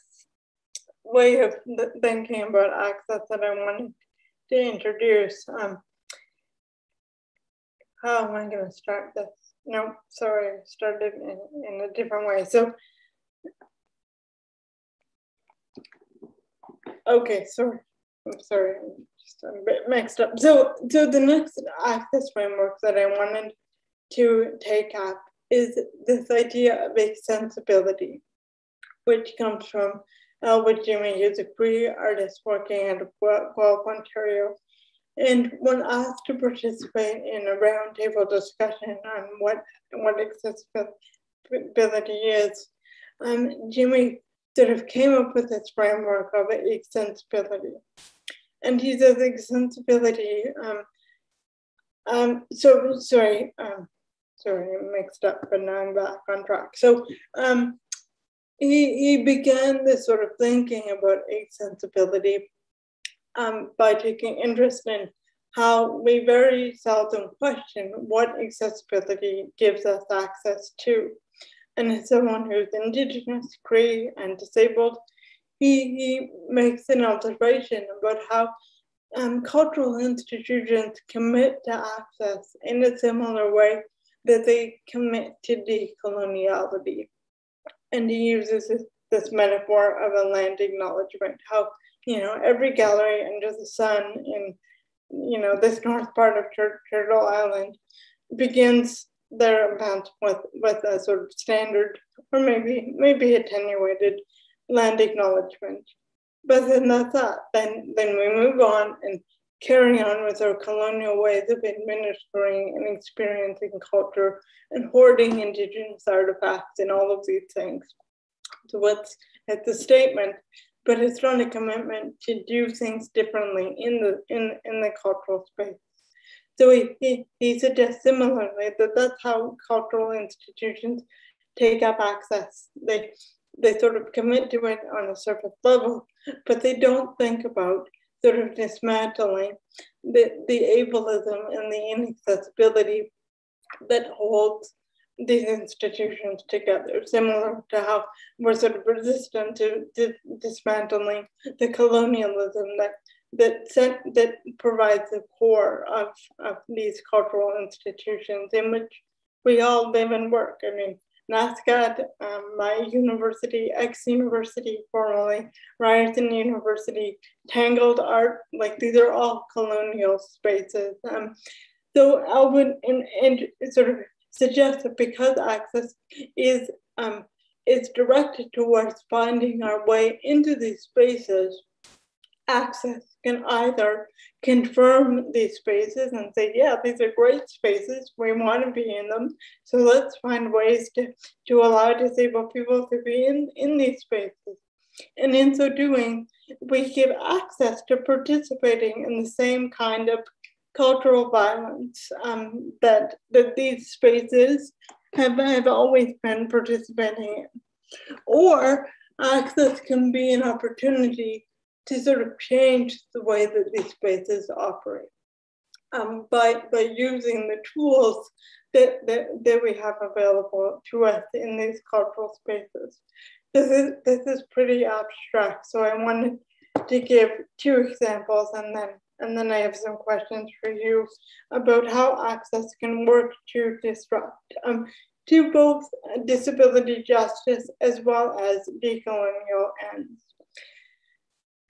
way of thinking about access that I wanted to introduce. Um, how am I going to start this? No, sorry, started in, in a different way. So, okay, sorry. I'm sorry, I'm just a bit mixed up. So, so the next access framework that I wanted to take up is this idea of extensibility, which comes from Albert Jimmy, who's a free artist working at Guelph, Ontario. And when asked to participate in a roundtable discussion on what, what accessibility is, um, Jimmy sort of came up with this framework of extensibility. And he says extensibility, um, um, so sorry, um, sorry, I'm mixed up, but now I'm back on track. So um, he, he began this sort of thinking about extensibility um, by taking interest in how we very seldom question what accessibility gives us access to. And as someone who's Indigenous, Cree, and disabled, he, he makes an observation about how um, cultural institutions commit to access in a similar way that they commit to decoloniality. And he uses this, this metaphor of a land acknowledgement, how, you know, every gallery under the sun in, you know, this north part of Tur- Turtle Island begins their event with, with a sort of standard or maybe maybe attenuated land acknowledgement. But then that's that. Then then we move on and carry on with our colonial ways of administering and experiencing culture and hoarding indigenous artifacts and all of these things. So what's at the statement, but it's not a commitment to do things differently in the in, in the cultural space. So he, he, he suggests similarly that that's how cultural institutions take up access. They they sort of commit to it on a surface level, but they don't think about sort of dismantling the, the ableism and the inaccessibility that holds these institutions together, similar to how we're sort of resistant to, dismantling the colonialism that that that provides the core of, of these cultural institutions in which we all live and work. I mean, NSCAD, um, my university, X University, formerly Ryerson University, Tangled Art, like these are all colonial spaces. Um, so I would and, and sort of suggest that because access is um, is directed towards finding our way into these spaces, access can either confirm these spaces and say, yeah, these are great spaces, we want to be in them. So let's find ways to, to allow disabled people to be in, in these spaces. And in so doing, we give access to participating in the same kind of cultural violence um, that, that these spaces have, have always been participating in. Or access can be an opportunity to sort of change the way that these spaces operate um, by, by using the tools that, that, that we have available to us in these cultural spaces. This is, this is pretty abstract, so I wanted to give two examples and then and then I have some questions for you about how access can work to disrupt um, to both disability justice as well as decolonial ends.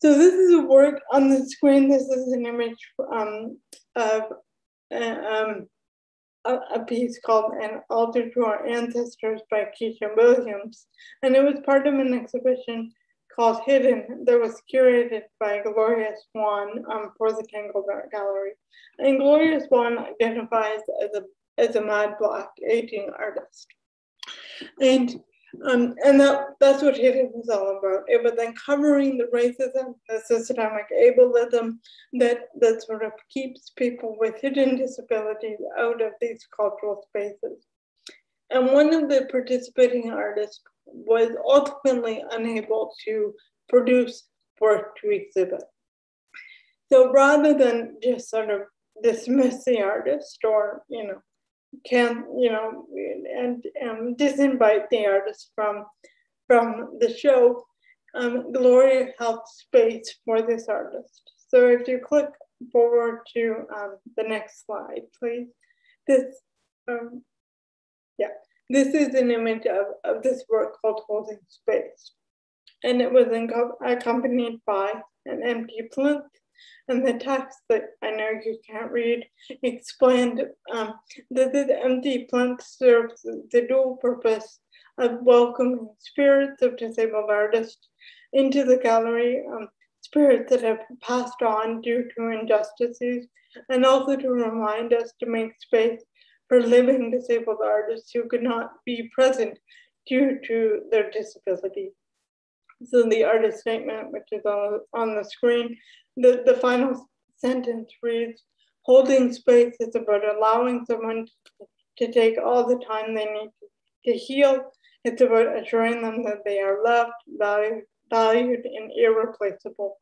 So this is a work on the screen. This is an image um, of uh, um, a, piece called An Altar to Our Ancestors by Keisha Williams. And it was part of an exhibition called Hidden that was curated by Gloria Swain um, for the Tangled Art Gallery. And Gloria Swain identifies as a, as a mad black aging artist. And um, and that, that's what Hidden is all about. It was uncovering the racism, the systemic ableism that, that sort of keeps people with hidden disabilities out of these cultural spaces. And one of the participating artists was ultimately unable to produce work to exhibit. So rather than just sort of dismiss the artist or, you know, can you know and um, disinvite the artist from from the show. Um, gloria held space for this artist. So if you click forward to um, the next slide please. This um, yeah this is an image of, of this work called holding space. And it was accompanied by an empty plinth and the text that I know you can't read explained um, that the empty plinth serves the dual purpose of welcoming spirits of disabled artists into the gallery, um, spirits that have passed on due to injustices, and also to remind us to make space for living disabled artists who could not be present due to their disability. So the artist statement, which is on, on the screen, the, the final sentence reads, holding space is about allowing someone to take all the time they need to, heal. It's about assuring them that they are loved, valued, valued and irreplaceable.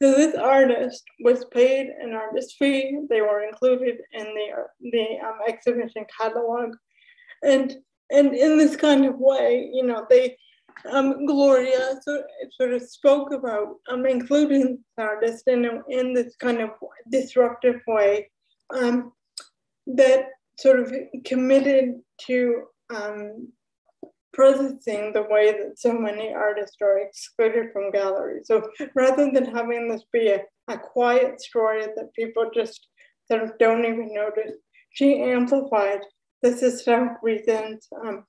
So this artist was paid an artist fee. They were included in the, the um, exhibition catalog. And, and in this kind of way, you know, they, um, Gloria sort, sort of spoke about um, including artists in, in this kind of disruptive way um, that sort of committed to um, processing the way that so many artists are excluded from galleries. So rather than having this be a, a quiet story that people just sort of don't even notice, she amplified the systemic reasons um,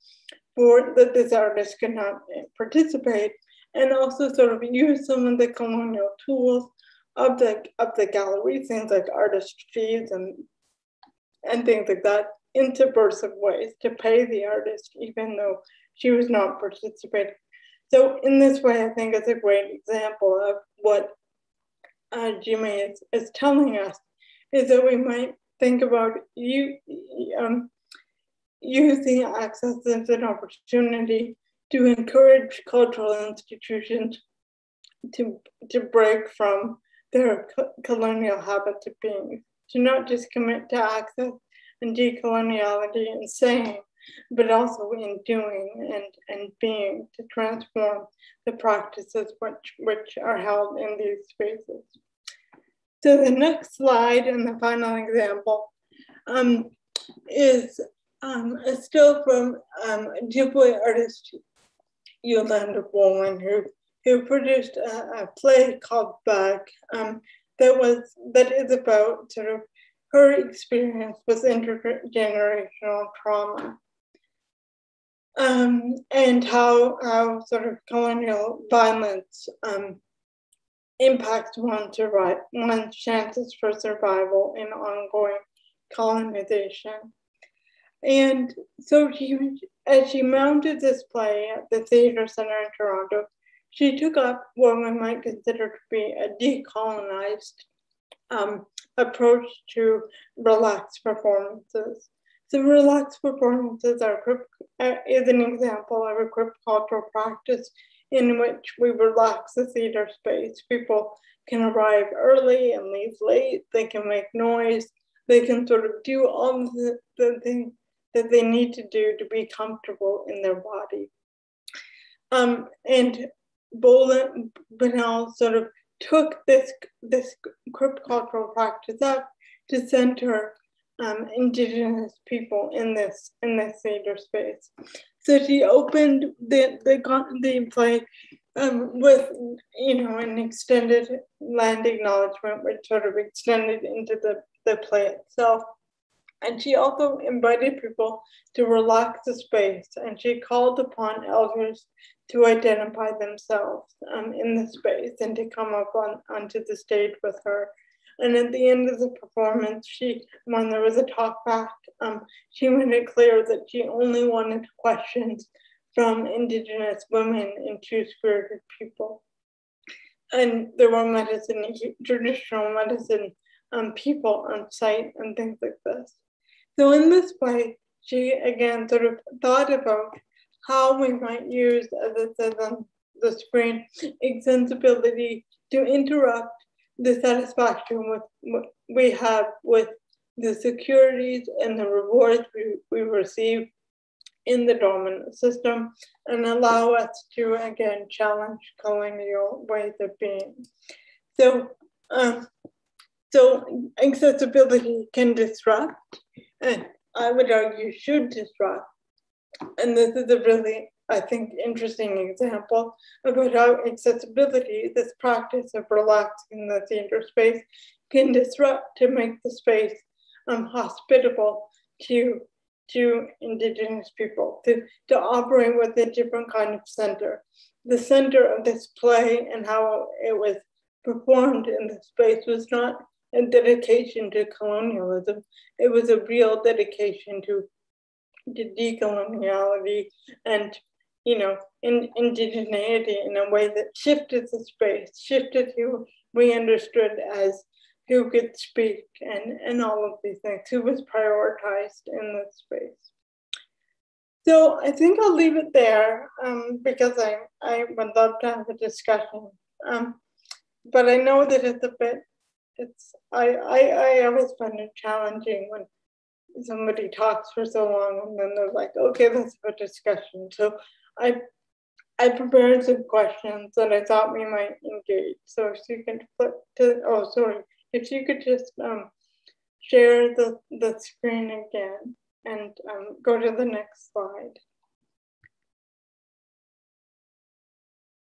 for that this artist cannot participate and also sort of use some of the colonial tools of the of the gallery, things like artist fees and and things like that in subversive ways to pay the artist even though she was not participating. So in this way, I think it's a great example of what uh, Jimmy is, is telling us is that we might think about you um, using access as an opportunity to encourage cultural institutions to, to break from their colonial habits of being, to not just commit to access and decoloniality and saying, but also in doing and, and being to transform the practices which, which are held in these spaces. So the next slide and the final example um, is um, still from um, Ojibwe artist Yolanda Bonnell, who who produced a, a play called Bug um, that was that is about sort of her experience with intergenerational trauma um, and how how sort of colonial violence um, impacts one's, one's chances for survival in ongoing colonization. And so she, as she mounted this play at the Theatre Center in Toronto, she took up what we might consider to be a decolonized um, approach to relaxed performances. So relaxed performances are uh, is an example of a crip cultural practice in which we relax the theater space. People can arrive early and leave late. They can make noise. They can sort of do all the, the things that they need to do to be comfortable in their body. Um, and Bolen Bonnell sort of took this, this crip cultural practice up to center um, indigenous people in this in this theater space. So she opened the the, the play um, with you know an extended land acknowledgement, which sort of extended into the, the play itself. And she also invited people to relax the space and she called upon elders to identify themselves um, in the space and to come up on, onto the stage with her. And at the end of the performance, she, when there was a talk back, um, she made it clear that she only wanted questions from Indigenous women and two-spirited people. And there were medicine, traditional medicine um, people on site and things like this. So in this way, she again sort of thought about how we might use, as it says on the screen, extensibility to interrupt the satisfaction with we have with the securities and the rewards we, we receive in the dominant system and allow us to again challenge colonial ways of being. So, um, so accessibility can disrupt, and I would argue should disrupt. And this is a really, I think, interesting example about how accessibility, this practice of relaxing the theater space, can disrupt to make the space um, hospitable to to indigenous people to, to operate with a different kind of center. The center of this play and how it was performed in the space was not a dedication to colonialism. It was a real dedication to, to decoloniality and, you know, in, indigeneity in a way that shifted the space, shifted who we understood as who could speak and, and all of these things, who was prioritized in this space. So I think I'll leave it there um, because I, I would love to have a discussion. Um, but I know that it's a bit, it's, I, I, I always find it challenging when somebody talks for so long and then they're like, okay, let's have a discussion. So I, I prepared some questions that I thought we might engage. So if you can flip to, oh, sorry, if you could just um, share the, the screen again and um, go to the next slide.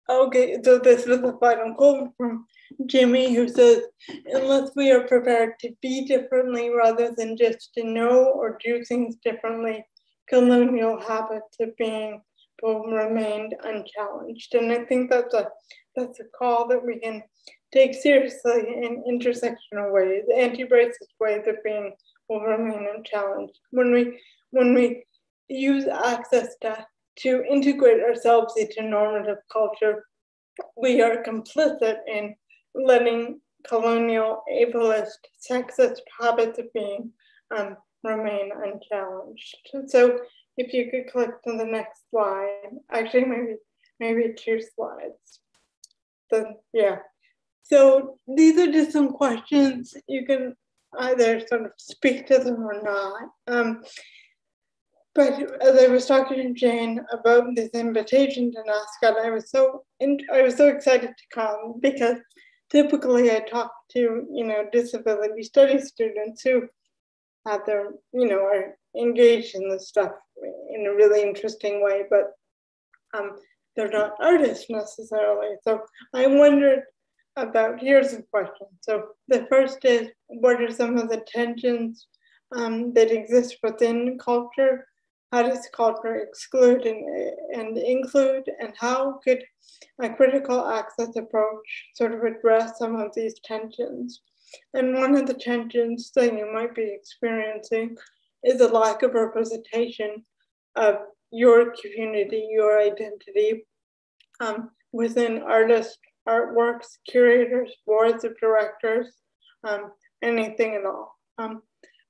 Oh, okay, so this is the final quote from Jimmy, who says, unless we are prepared to be differently rather than just to know or do things differently, colonial habits of being will remain unchallenged. And I think that's a that's a call that we can take seriously in intersectional ways, anti-racist ways of being will remain unchallenged. When we when we use access to to integrate ourselves into normative culture, we are complicit in letting colonial, ableist, sexist habits of being um, remain unchallenged. So if you could click to the next slide, actually maybe maybe two slides. Then yeah. So these are just some questions. You can either sort of speak to them or not. Um, but as I was talking to Jane about this invitation to NSCAD, I was so I was so excited to come because typically I talk to you know disability studies students who have their you know are engaged in this stuff in a really interesting way, but um, they're not artists necessarily. So I wondered about here's a question. So the first is what are some of the tensions um, that exist within culture? How does culture exclude and, and include? And how could a critical access approach sort of address some of these tensions? And one of the tensions that you might be experiencing is a lack of representation of your community, your identity um, within artists, artworks, curators, boards of directors, um, anything at all. Um,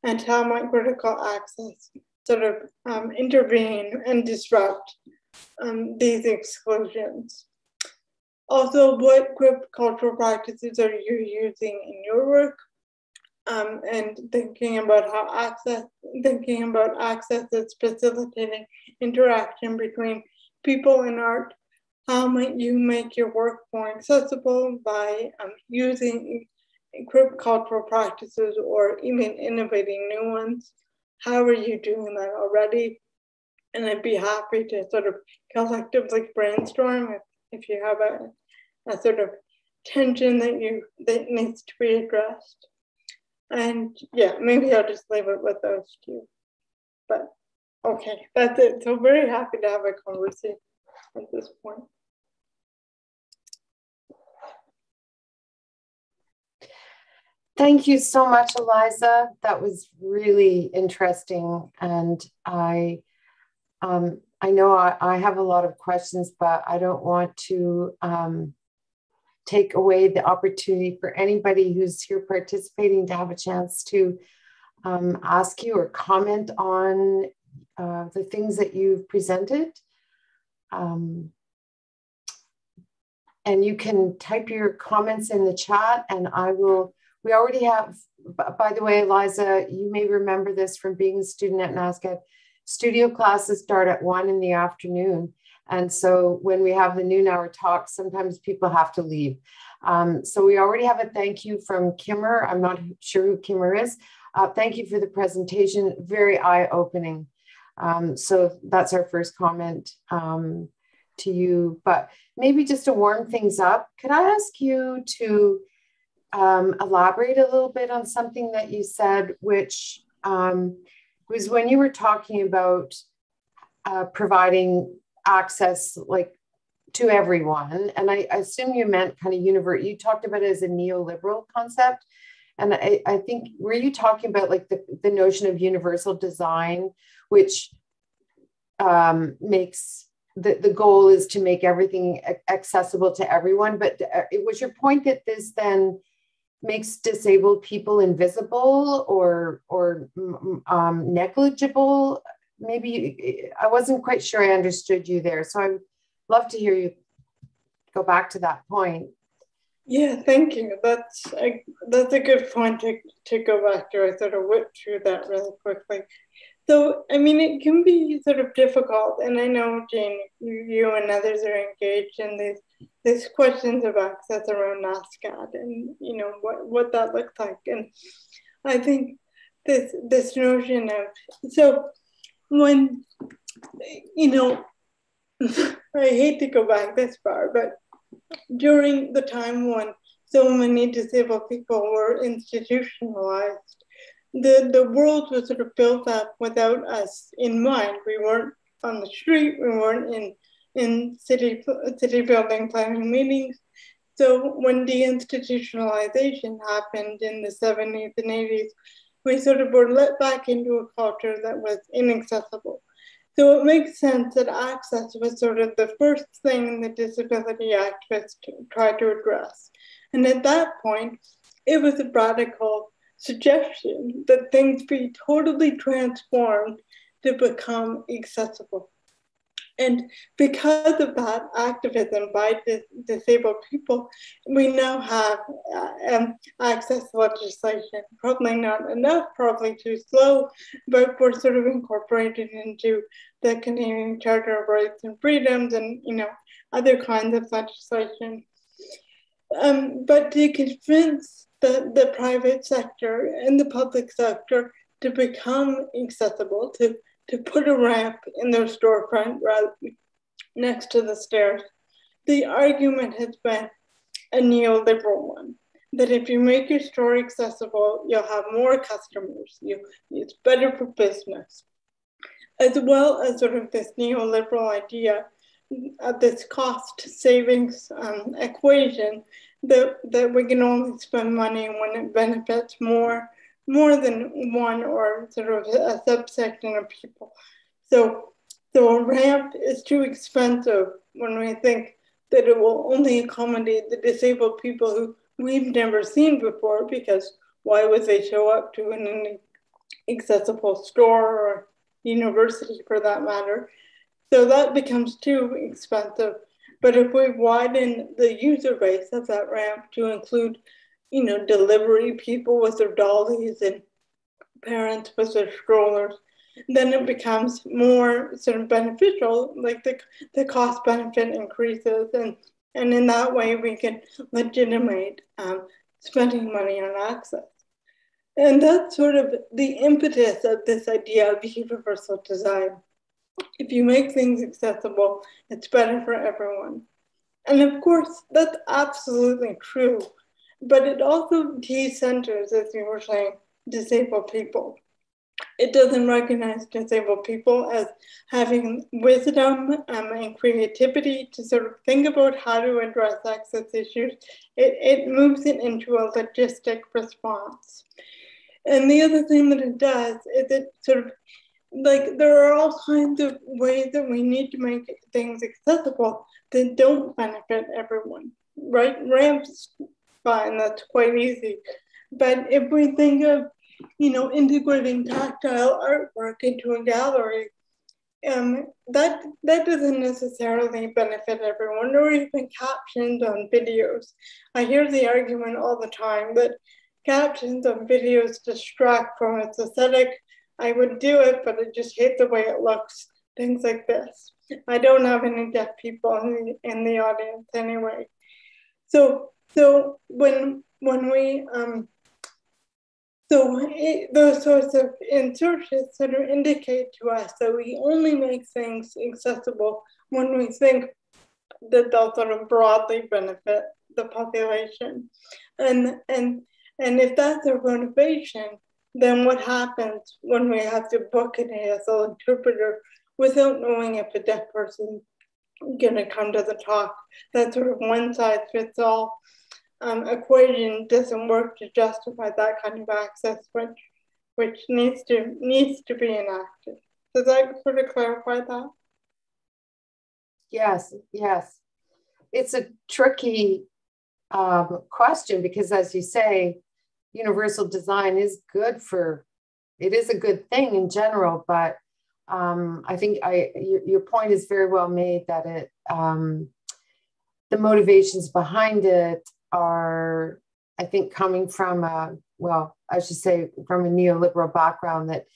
and how might critical access sort of um, intervene and disrupt um, these exclusions? Also, what crip cultural practices are you using in your work? Um, and thinking about how access, thinking about access is facilitating interaction between people and art how might you make your work more accessible by um, using crip cultural practices or even innovating new ones? How are you doing that already? And I'd be happy to sort of collectively brainstorm if, if you have a, a sort of tension that you that needs to be addressed. And yeah, maybe I'll just leave it with those two. But okay, that's it. So very happy to have a conversation at this point. Thank you so much, Eliza. That was really interesting. And I, um, I know I, I, have a lot of questions, but I don't want to um, take away the opportunity for anybody who's here participating to have a chance to um, ask you or comment on uh, the things that you've presented. Um, and you can type your comments in the chat and I will we already have by the way, Eliza, you may remember this from being a student at NSCAD. Studio classes start at one in the afternoon. And so when we have the noon hour talk, sometimes people have to leave. Um, so we already have a thank you from Kimmer. I'm not sure who Kimmer is. Uh, thank you for the presentation, very eye opening. Um, so that's our first comment um, to you. But maybe just to warm things up, could I ask you to um, elaborate a little bit on something that you said, which um, was when you were talking about uh, providing access like to everyone. And I, I assume you meant kind of universe, you talked about it as a neoliberal concept. And I, I think, were you talking about like the, the notion of universal design, which um, makes the, the goal is to make everything accessible to everyone. But uh, it was your point that this then makes disabled people invisible or or um, negligible. Maybe I wasn't quite sure I understood you there. So I'd love to hear you go back to that point. Yeah, thank you. That's a, that's a good point to, to go back to. I sort of went through that really quickly. So, I mean, it can be sort of difficult, and I know, Jane, you and others are engaged in these these questions of access around NSCAD and you know what what that looks like. And I think this this notion of so when you know I hate to go back this far, but during the time when so many disabled people were institutionalized the, the world was sort of built up without us in mind. We weren't on the street, we weren't in, in city, city building planning meetings. So when deinstitutionalization happened in the 70s and 80s, we sort of were let back into a culture that was inaccessible. So it makes sense that access was sort of the first thing the disability activists tried to address. And at that point, it was a radical suggestion that things be totally transformed to become accessible. And because of that activism by dis- disabled people, we now have uh, um, access legislation. Probably not enough, probably too slow, but we're sort of incorporated into the Canadian Charter of Rights and Freedoms and you know other kinds of legislation. Um, but to convince the, the private sector and the public sector to become accessible, to, to put a ramp in their storefront rather next to the stairs. The argument has been a neoliberal one that if you make your store accessible, you'll have more customers. You, it's better for business, as well as sort of this neoliberal idea of this cost savings um, equation that, that we can only spend money when it benefits more more than one or sort of a subsection of people. So, so a ramp is too expensive when we think that it will only accommodate the disabled people who we've never seen before because why would they show up to an accessible store or university for that matter? So that becomes too expensive but if we widen the user base of that ramp to include, you know, delivery people with their dollies and parents with their strollers, then it becomes more sort of beneficial, like the, the cost benefit increases. And, and in that way, we can legitimate um, spending money on access. And that's sort of the impetus of this idea of universal design if you make things accessible, it's better for everyone. And of course, that's absolutely true. But it also decenters, as you were saying, disabled people. It doesn't recognize disabled people as having wisdom um, and creativity to sort of think about how to address access issues. It, it moves it into a logistic response. And the other thing that it does is it sort of like there are all kinds of ways that we need to make things accessible that don't benefit everyone right ramps fine that's quite easy but if we think of you know integrating tactile artwork into a gallery um, that that doesn't necessarily benefit everyone or even captions on videos i hear the argument all the time that captions on videos distract from its aesthetic, I would do it, but I just hate the way it looks. Things like this. I don't have any deaf people in the, in the audience anyway. So, so when when we um, so it, those sorts of insertions sort of indicate to us that we only make things accessible when we think that they'll sort of broadly benefit the population. And, and, and if that's our motivation, then what happens when we have to book an ASL interpreter without knowing if a deaf person going to come to the talk? That sort of one size fits all um, equation doesn't work to justify that kind of access, which which needs to needs to be enacted. Does that sort of clarify that? Yes, yes. It's a tricky um, question because, as you say, universal design is good for it is a good thing in general, but um, I think I your, your, point is very well made that it um, the motivations behind it are, I think, coming from a well, I should say, from a neoliberal background that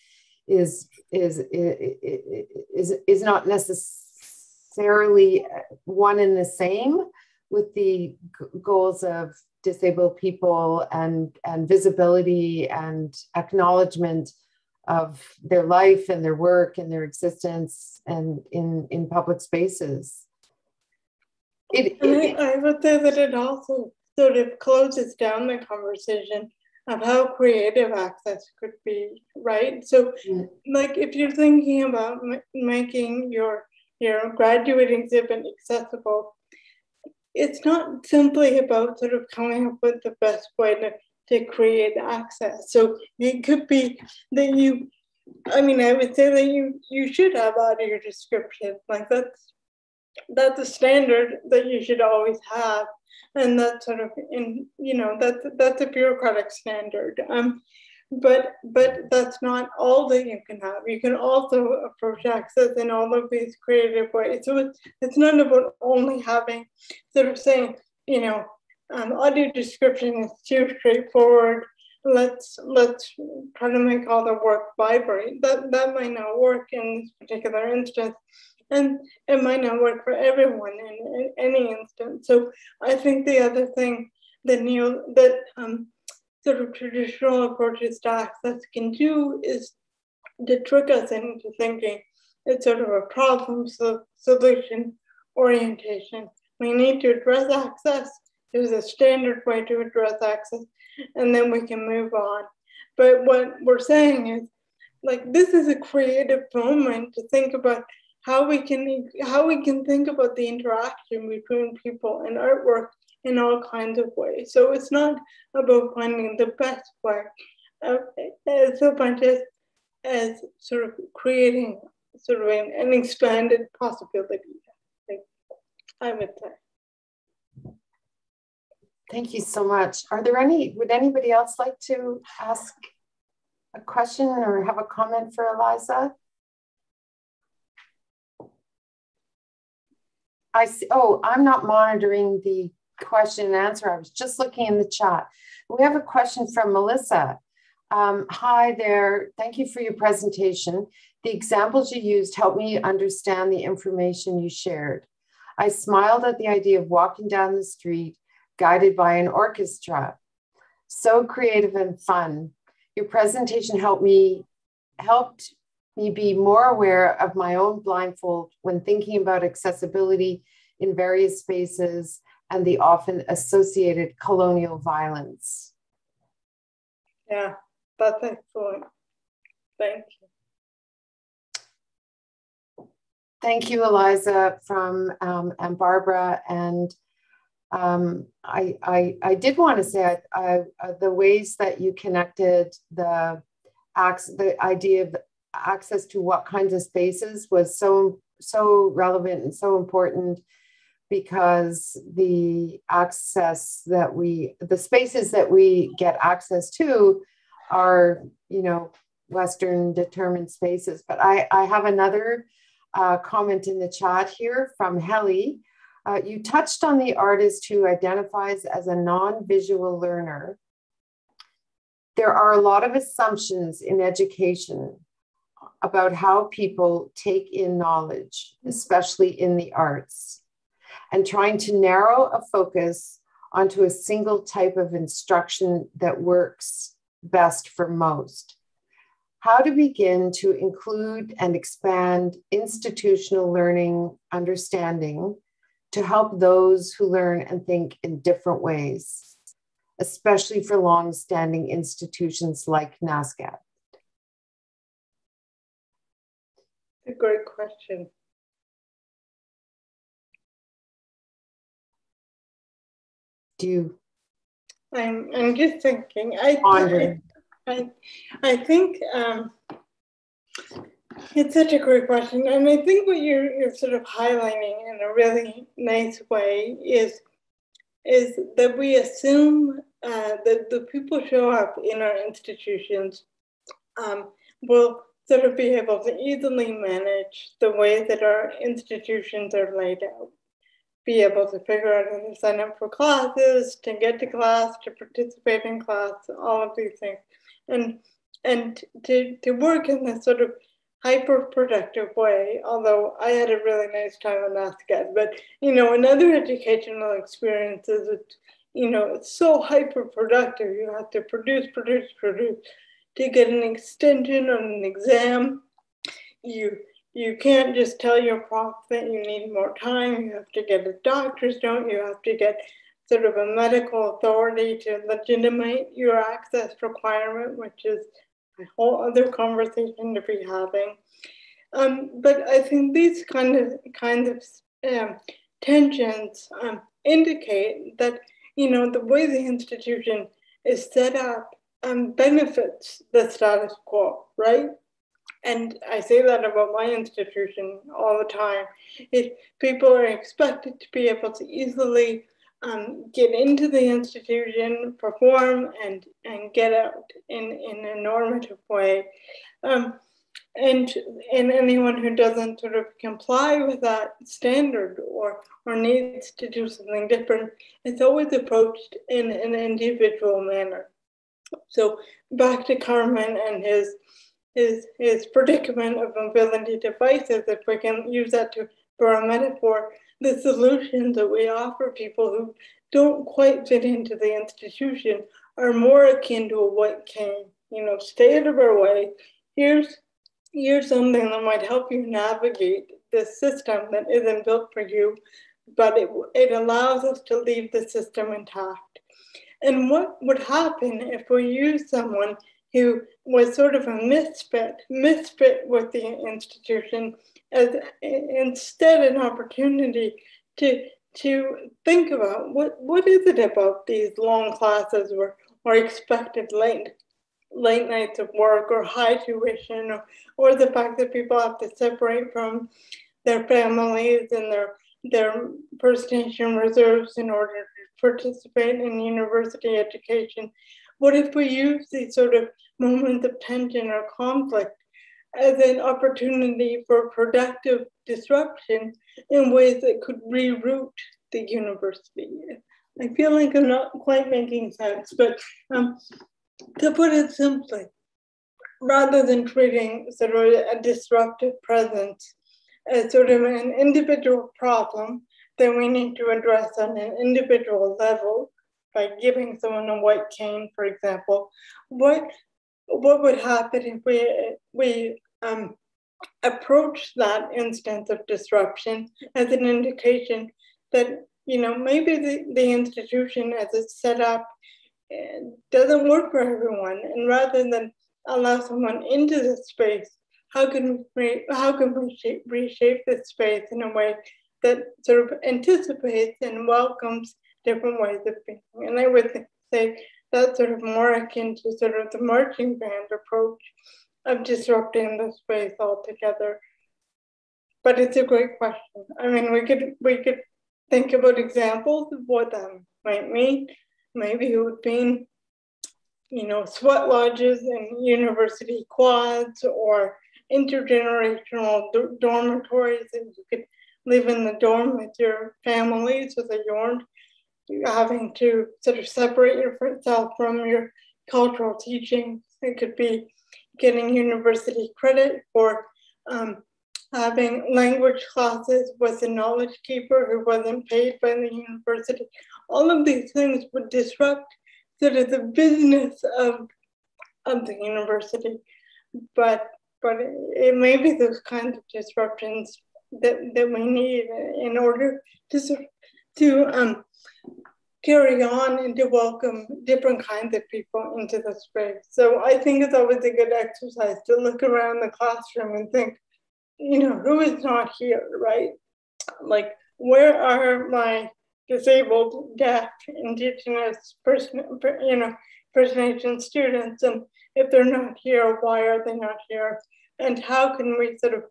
is is is is, is not necessarily one and the same with the goals of disabled people and and visibility and acknowledgement of their life and their work and their existence and in in public spaces. It, it, I, I would say that it also sort of closes down the conversation of how creative access could be, right? So, like if you're thinking about m- making your your graduate exhibit accessible, it's not simply about sort of coming up with the best way to, to create access. So it could be that you, I mean, I would say that you you should have audio description, like that's that's a standard that you should always have and that sort of in you know that that's a bureaucratic standard. Um, but but that's not all that you can have. You can also approach access in all of these creative ways. So it's, it's not about only having sort of saying you know um, audio description is too straightforward. Let's let's try to make all the work vibrate. That that might not work in this particular instance and it might not work for everyone in, in any instance. So I think the other thing that neo that um, sort of traditional approaches to access can do is to trick us into thinking it's sort of a problem so solution orientation. We need to address access. There's a standard way to address access, and then we can move on. But what we're saying is, like, this is a creative moment to think about how we can how we can think about the interaction between people and artwork in all kinds of ways. So it's not about finding the best work uh, as much as as sort of creating sort of an, an expanded possibility. Like I would say. Thank you so much. Are there any, would anybody else like to ask a question or have a comment for Eliza? I see, oh, I'm not monitoring the question and answer. I was just looking in the chat. We have a question from Melissa. Um, hi there. Thank you for your presentation. The examples you used helped me understand the information you shared. I smiled at the idea of walking down the street guided by an orchestra. So creative and fun. Your presentation helped me helped me be more aware of my own blindfold when thinking about accessibility in various spaces and the often associated colonial violence. Yeah, that's excellent. Thank you. Thank you, Eliza, from um, and Barbara. And um, I, I, I did want to say I, I, uh, the ways that you connected the acts, the idea of access to what kinds of spaces was so so relevant and so important because the access that we the spaces that we get access to are you know western determined spaces. But i i have another uh, comment in the chat here from Heli. Uh, you touched on the artist who identifies as a non-visual learner. There are a lot of assumptions in education about how people take in knowledge, mm-hmm. especially in the arts, and trying to narrow a focus onto a single type of instruction that works best for most. How to begin to include and expand institutional learning understanding to help those who learn and think in different ways, especially for long-standing institutions like NSCAD. A great question. Do? I'm, I'm just thinking. I, I, I, I think um, it's such a great question. And I think what you're, you're sort of highlighting in a really nice way is, is that we assume uh, that the people show up in our institutions um, will sort of be able to easily manage the way that our institutions are laid out. Be able to figure out how to sign up for classes, to get to class, to participate in class, all of these things. And and to, to work in this sort of hyper productive way, although I had a really nice time in NSCAD, but you know, another educational experience is that, you know, it's so hyper productive. You have to produce, produce, produce to get an extension on an exam. You you can't just tell your prof that you need more time. You have to get a doctor's note. You have to get sort of a medical authority to legitimate your access requirement, which is a whole other conversation to be having. Um, but I think these kind of kind of um, tensions um, indicate that you know the way the institution is set up um, benefits the status quo, right? And I say that about my institution all the time. If people are expected to be able to easily um, get into the institution, perform, and, and get out in, in a normative way. Um, and, and anyone who doesn't sort of comply with that standard or, or needs to do something different, it's always approached in an individual manner. So back to Carmen and his his his predicament of mobility devices, if we can use that to for a metaphor, the solutions that we offer people who don't quite fit into the institution are more akin to a white cane. You know, stay out of our way. Here's here's something that might help you navigate this system that isn't built for you, but it, it allows us to leave the system intact. And what would happen if we use someone who was sort of a misfit, misfit with the institution, as instead an opportunity to to think about what what is it about these long classes or or expected late late nights of work or high tuition or, or the fact that people have to separate from their families and their their First Nation reserves in order participate in university education? What if we use these sort of moments of tension or conflict as an opportunity for productive disruption in ways that could reroute the university? I feel like I'm not quite making sense, but um, to put it simply, rather than treating sort of a disruptive presence as sort of an individual problem then we need to address on an individual level by giving someone a white cane, for example. What what would happen if we we um, approach that instance of disruption as an indication that you know maybe the, the institution as it's set up eh, doesn't work for everyone, and rather than allow someone into the space, how can we how can we shape, reshape this space in a way that sort of anticipates and welcomes different ways of being. And I would say that's sort of more akin to sort of the marching band approach of disrupting the space altogether. But it's a great question. I mean, we could we could think about examples of what that might mean. Maybe it would mean, you know, sweat lodges and university quads or intergenerational dormitories, and you could live in the dorm with your families, with a yarn, having to sort of separate yourself from your cultural teaching. It could be getting university credit for um, having language classes with a knowledge keeper who wasn't paid by the university. All of these things would disrupt sort of the business of, of the university. But but it may be those kinds of disruptions that, that we need in order to to um, carry on and to welcome different kinds of people into the space. So I think it's always a good exercise to look around the classroom and think, you know, who is not here, right? Like, where are my disabled, deaf, indigenous person, you know, First Nation students? And if they're not here, why are they not here? And how can we sort of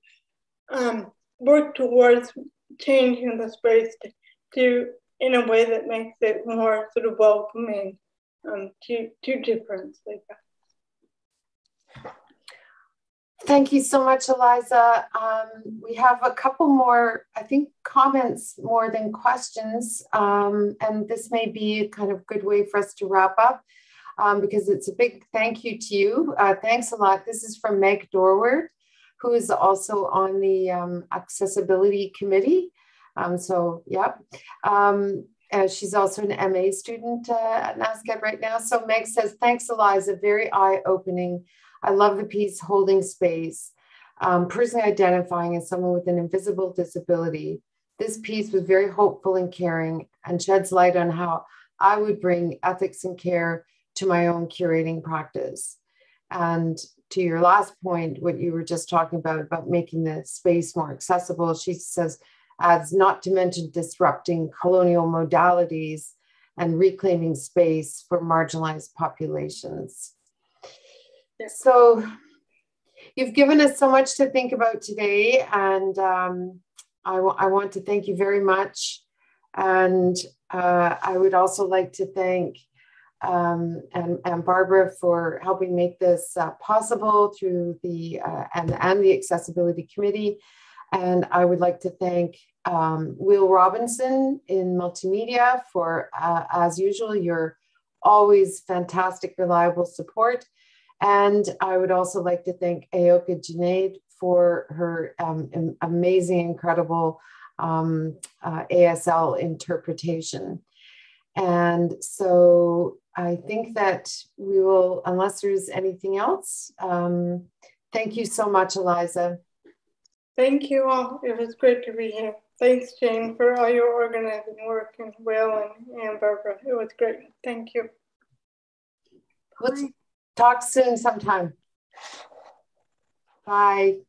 um, work towards changing the space to, to, in a way that makes it more sort of welcoming um, to, to difference like that. Thank you so much, Eliza. Um, we have a couple more, I think, comments more than questions. Um, and this may be a kind of good way for us to wrap up um, because it's a big thank you to you. Uh, thanks a lot. This is from Meg Dorward, who is also on the um, accessibility committee. Um, so, yeah. Um, uh, she's also an MA student uh, at NSCAD right now. So Meg says, thanks, Eliza. Very eye-opening I love the piece holding space, um, personally identifying as someone with an invisible disability. This piece was very hopeful and caring and sheds light on how I would bring ethics and care to my own curating practice. And to your last point, what you were just talking about, about making the space more accessible, she says, as not to mention disrupting colonial modalities and reclaiming space for marginalized populations. So you've given us so much to think about today, and um, I, want to thank you very much. And uh, I would also like to thank um, and, and, Barbara for helping make this uh, possible through the uh, and, and the accessibility committee. And I would like to thank um, Will Robinson in multimedia for, uh, as usual, your always fantastic, reliable support. And I would also like to thank Aoka Junaid for her um, amazing, incredible um, uh, ASL interpretation. And so I think that we will, unless there's anything else, um, thank you so much, Eliza. Thank you all. It was great to be here. Thanks, Jane, for all your organizing work and Will and, and Barbara. It was great. Thank you. Let's Talk soon sometime. Bye.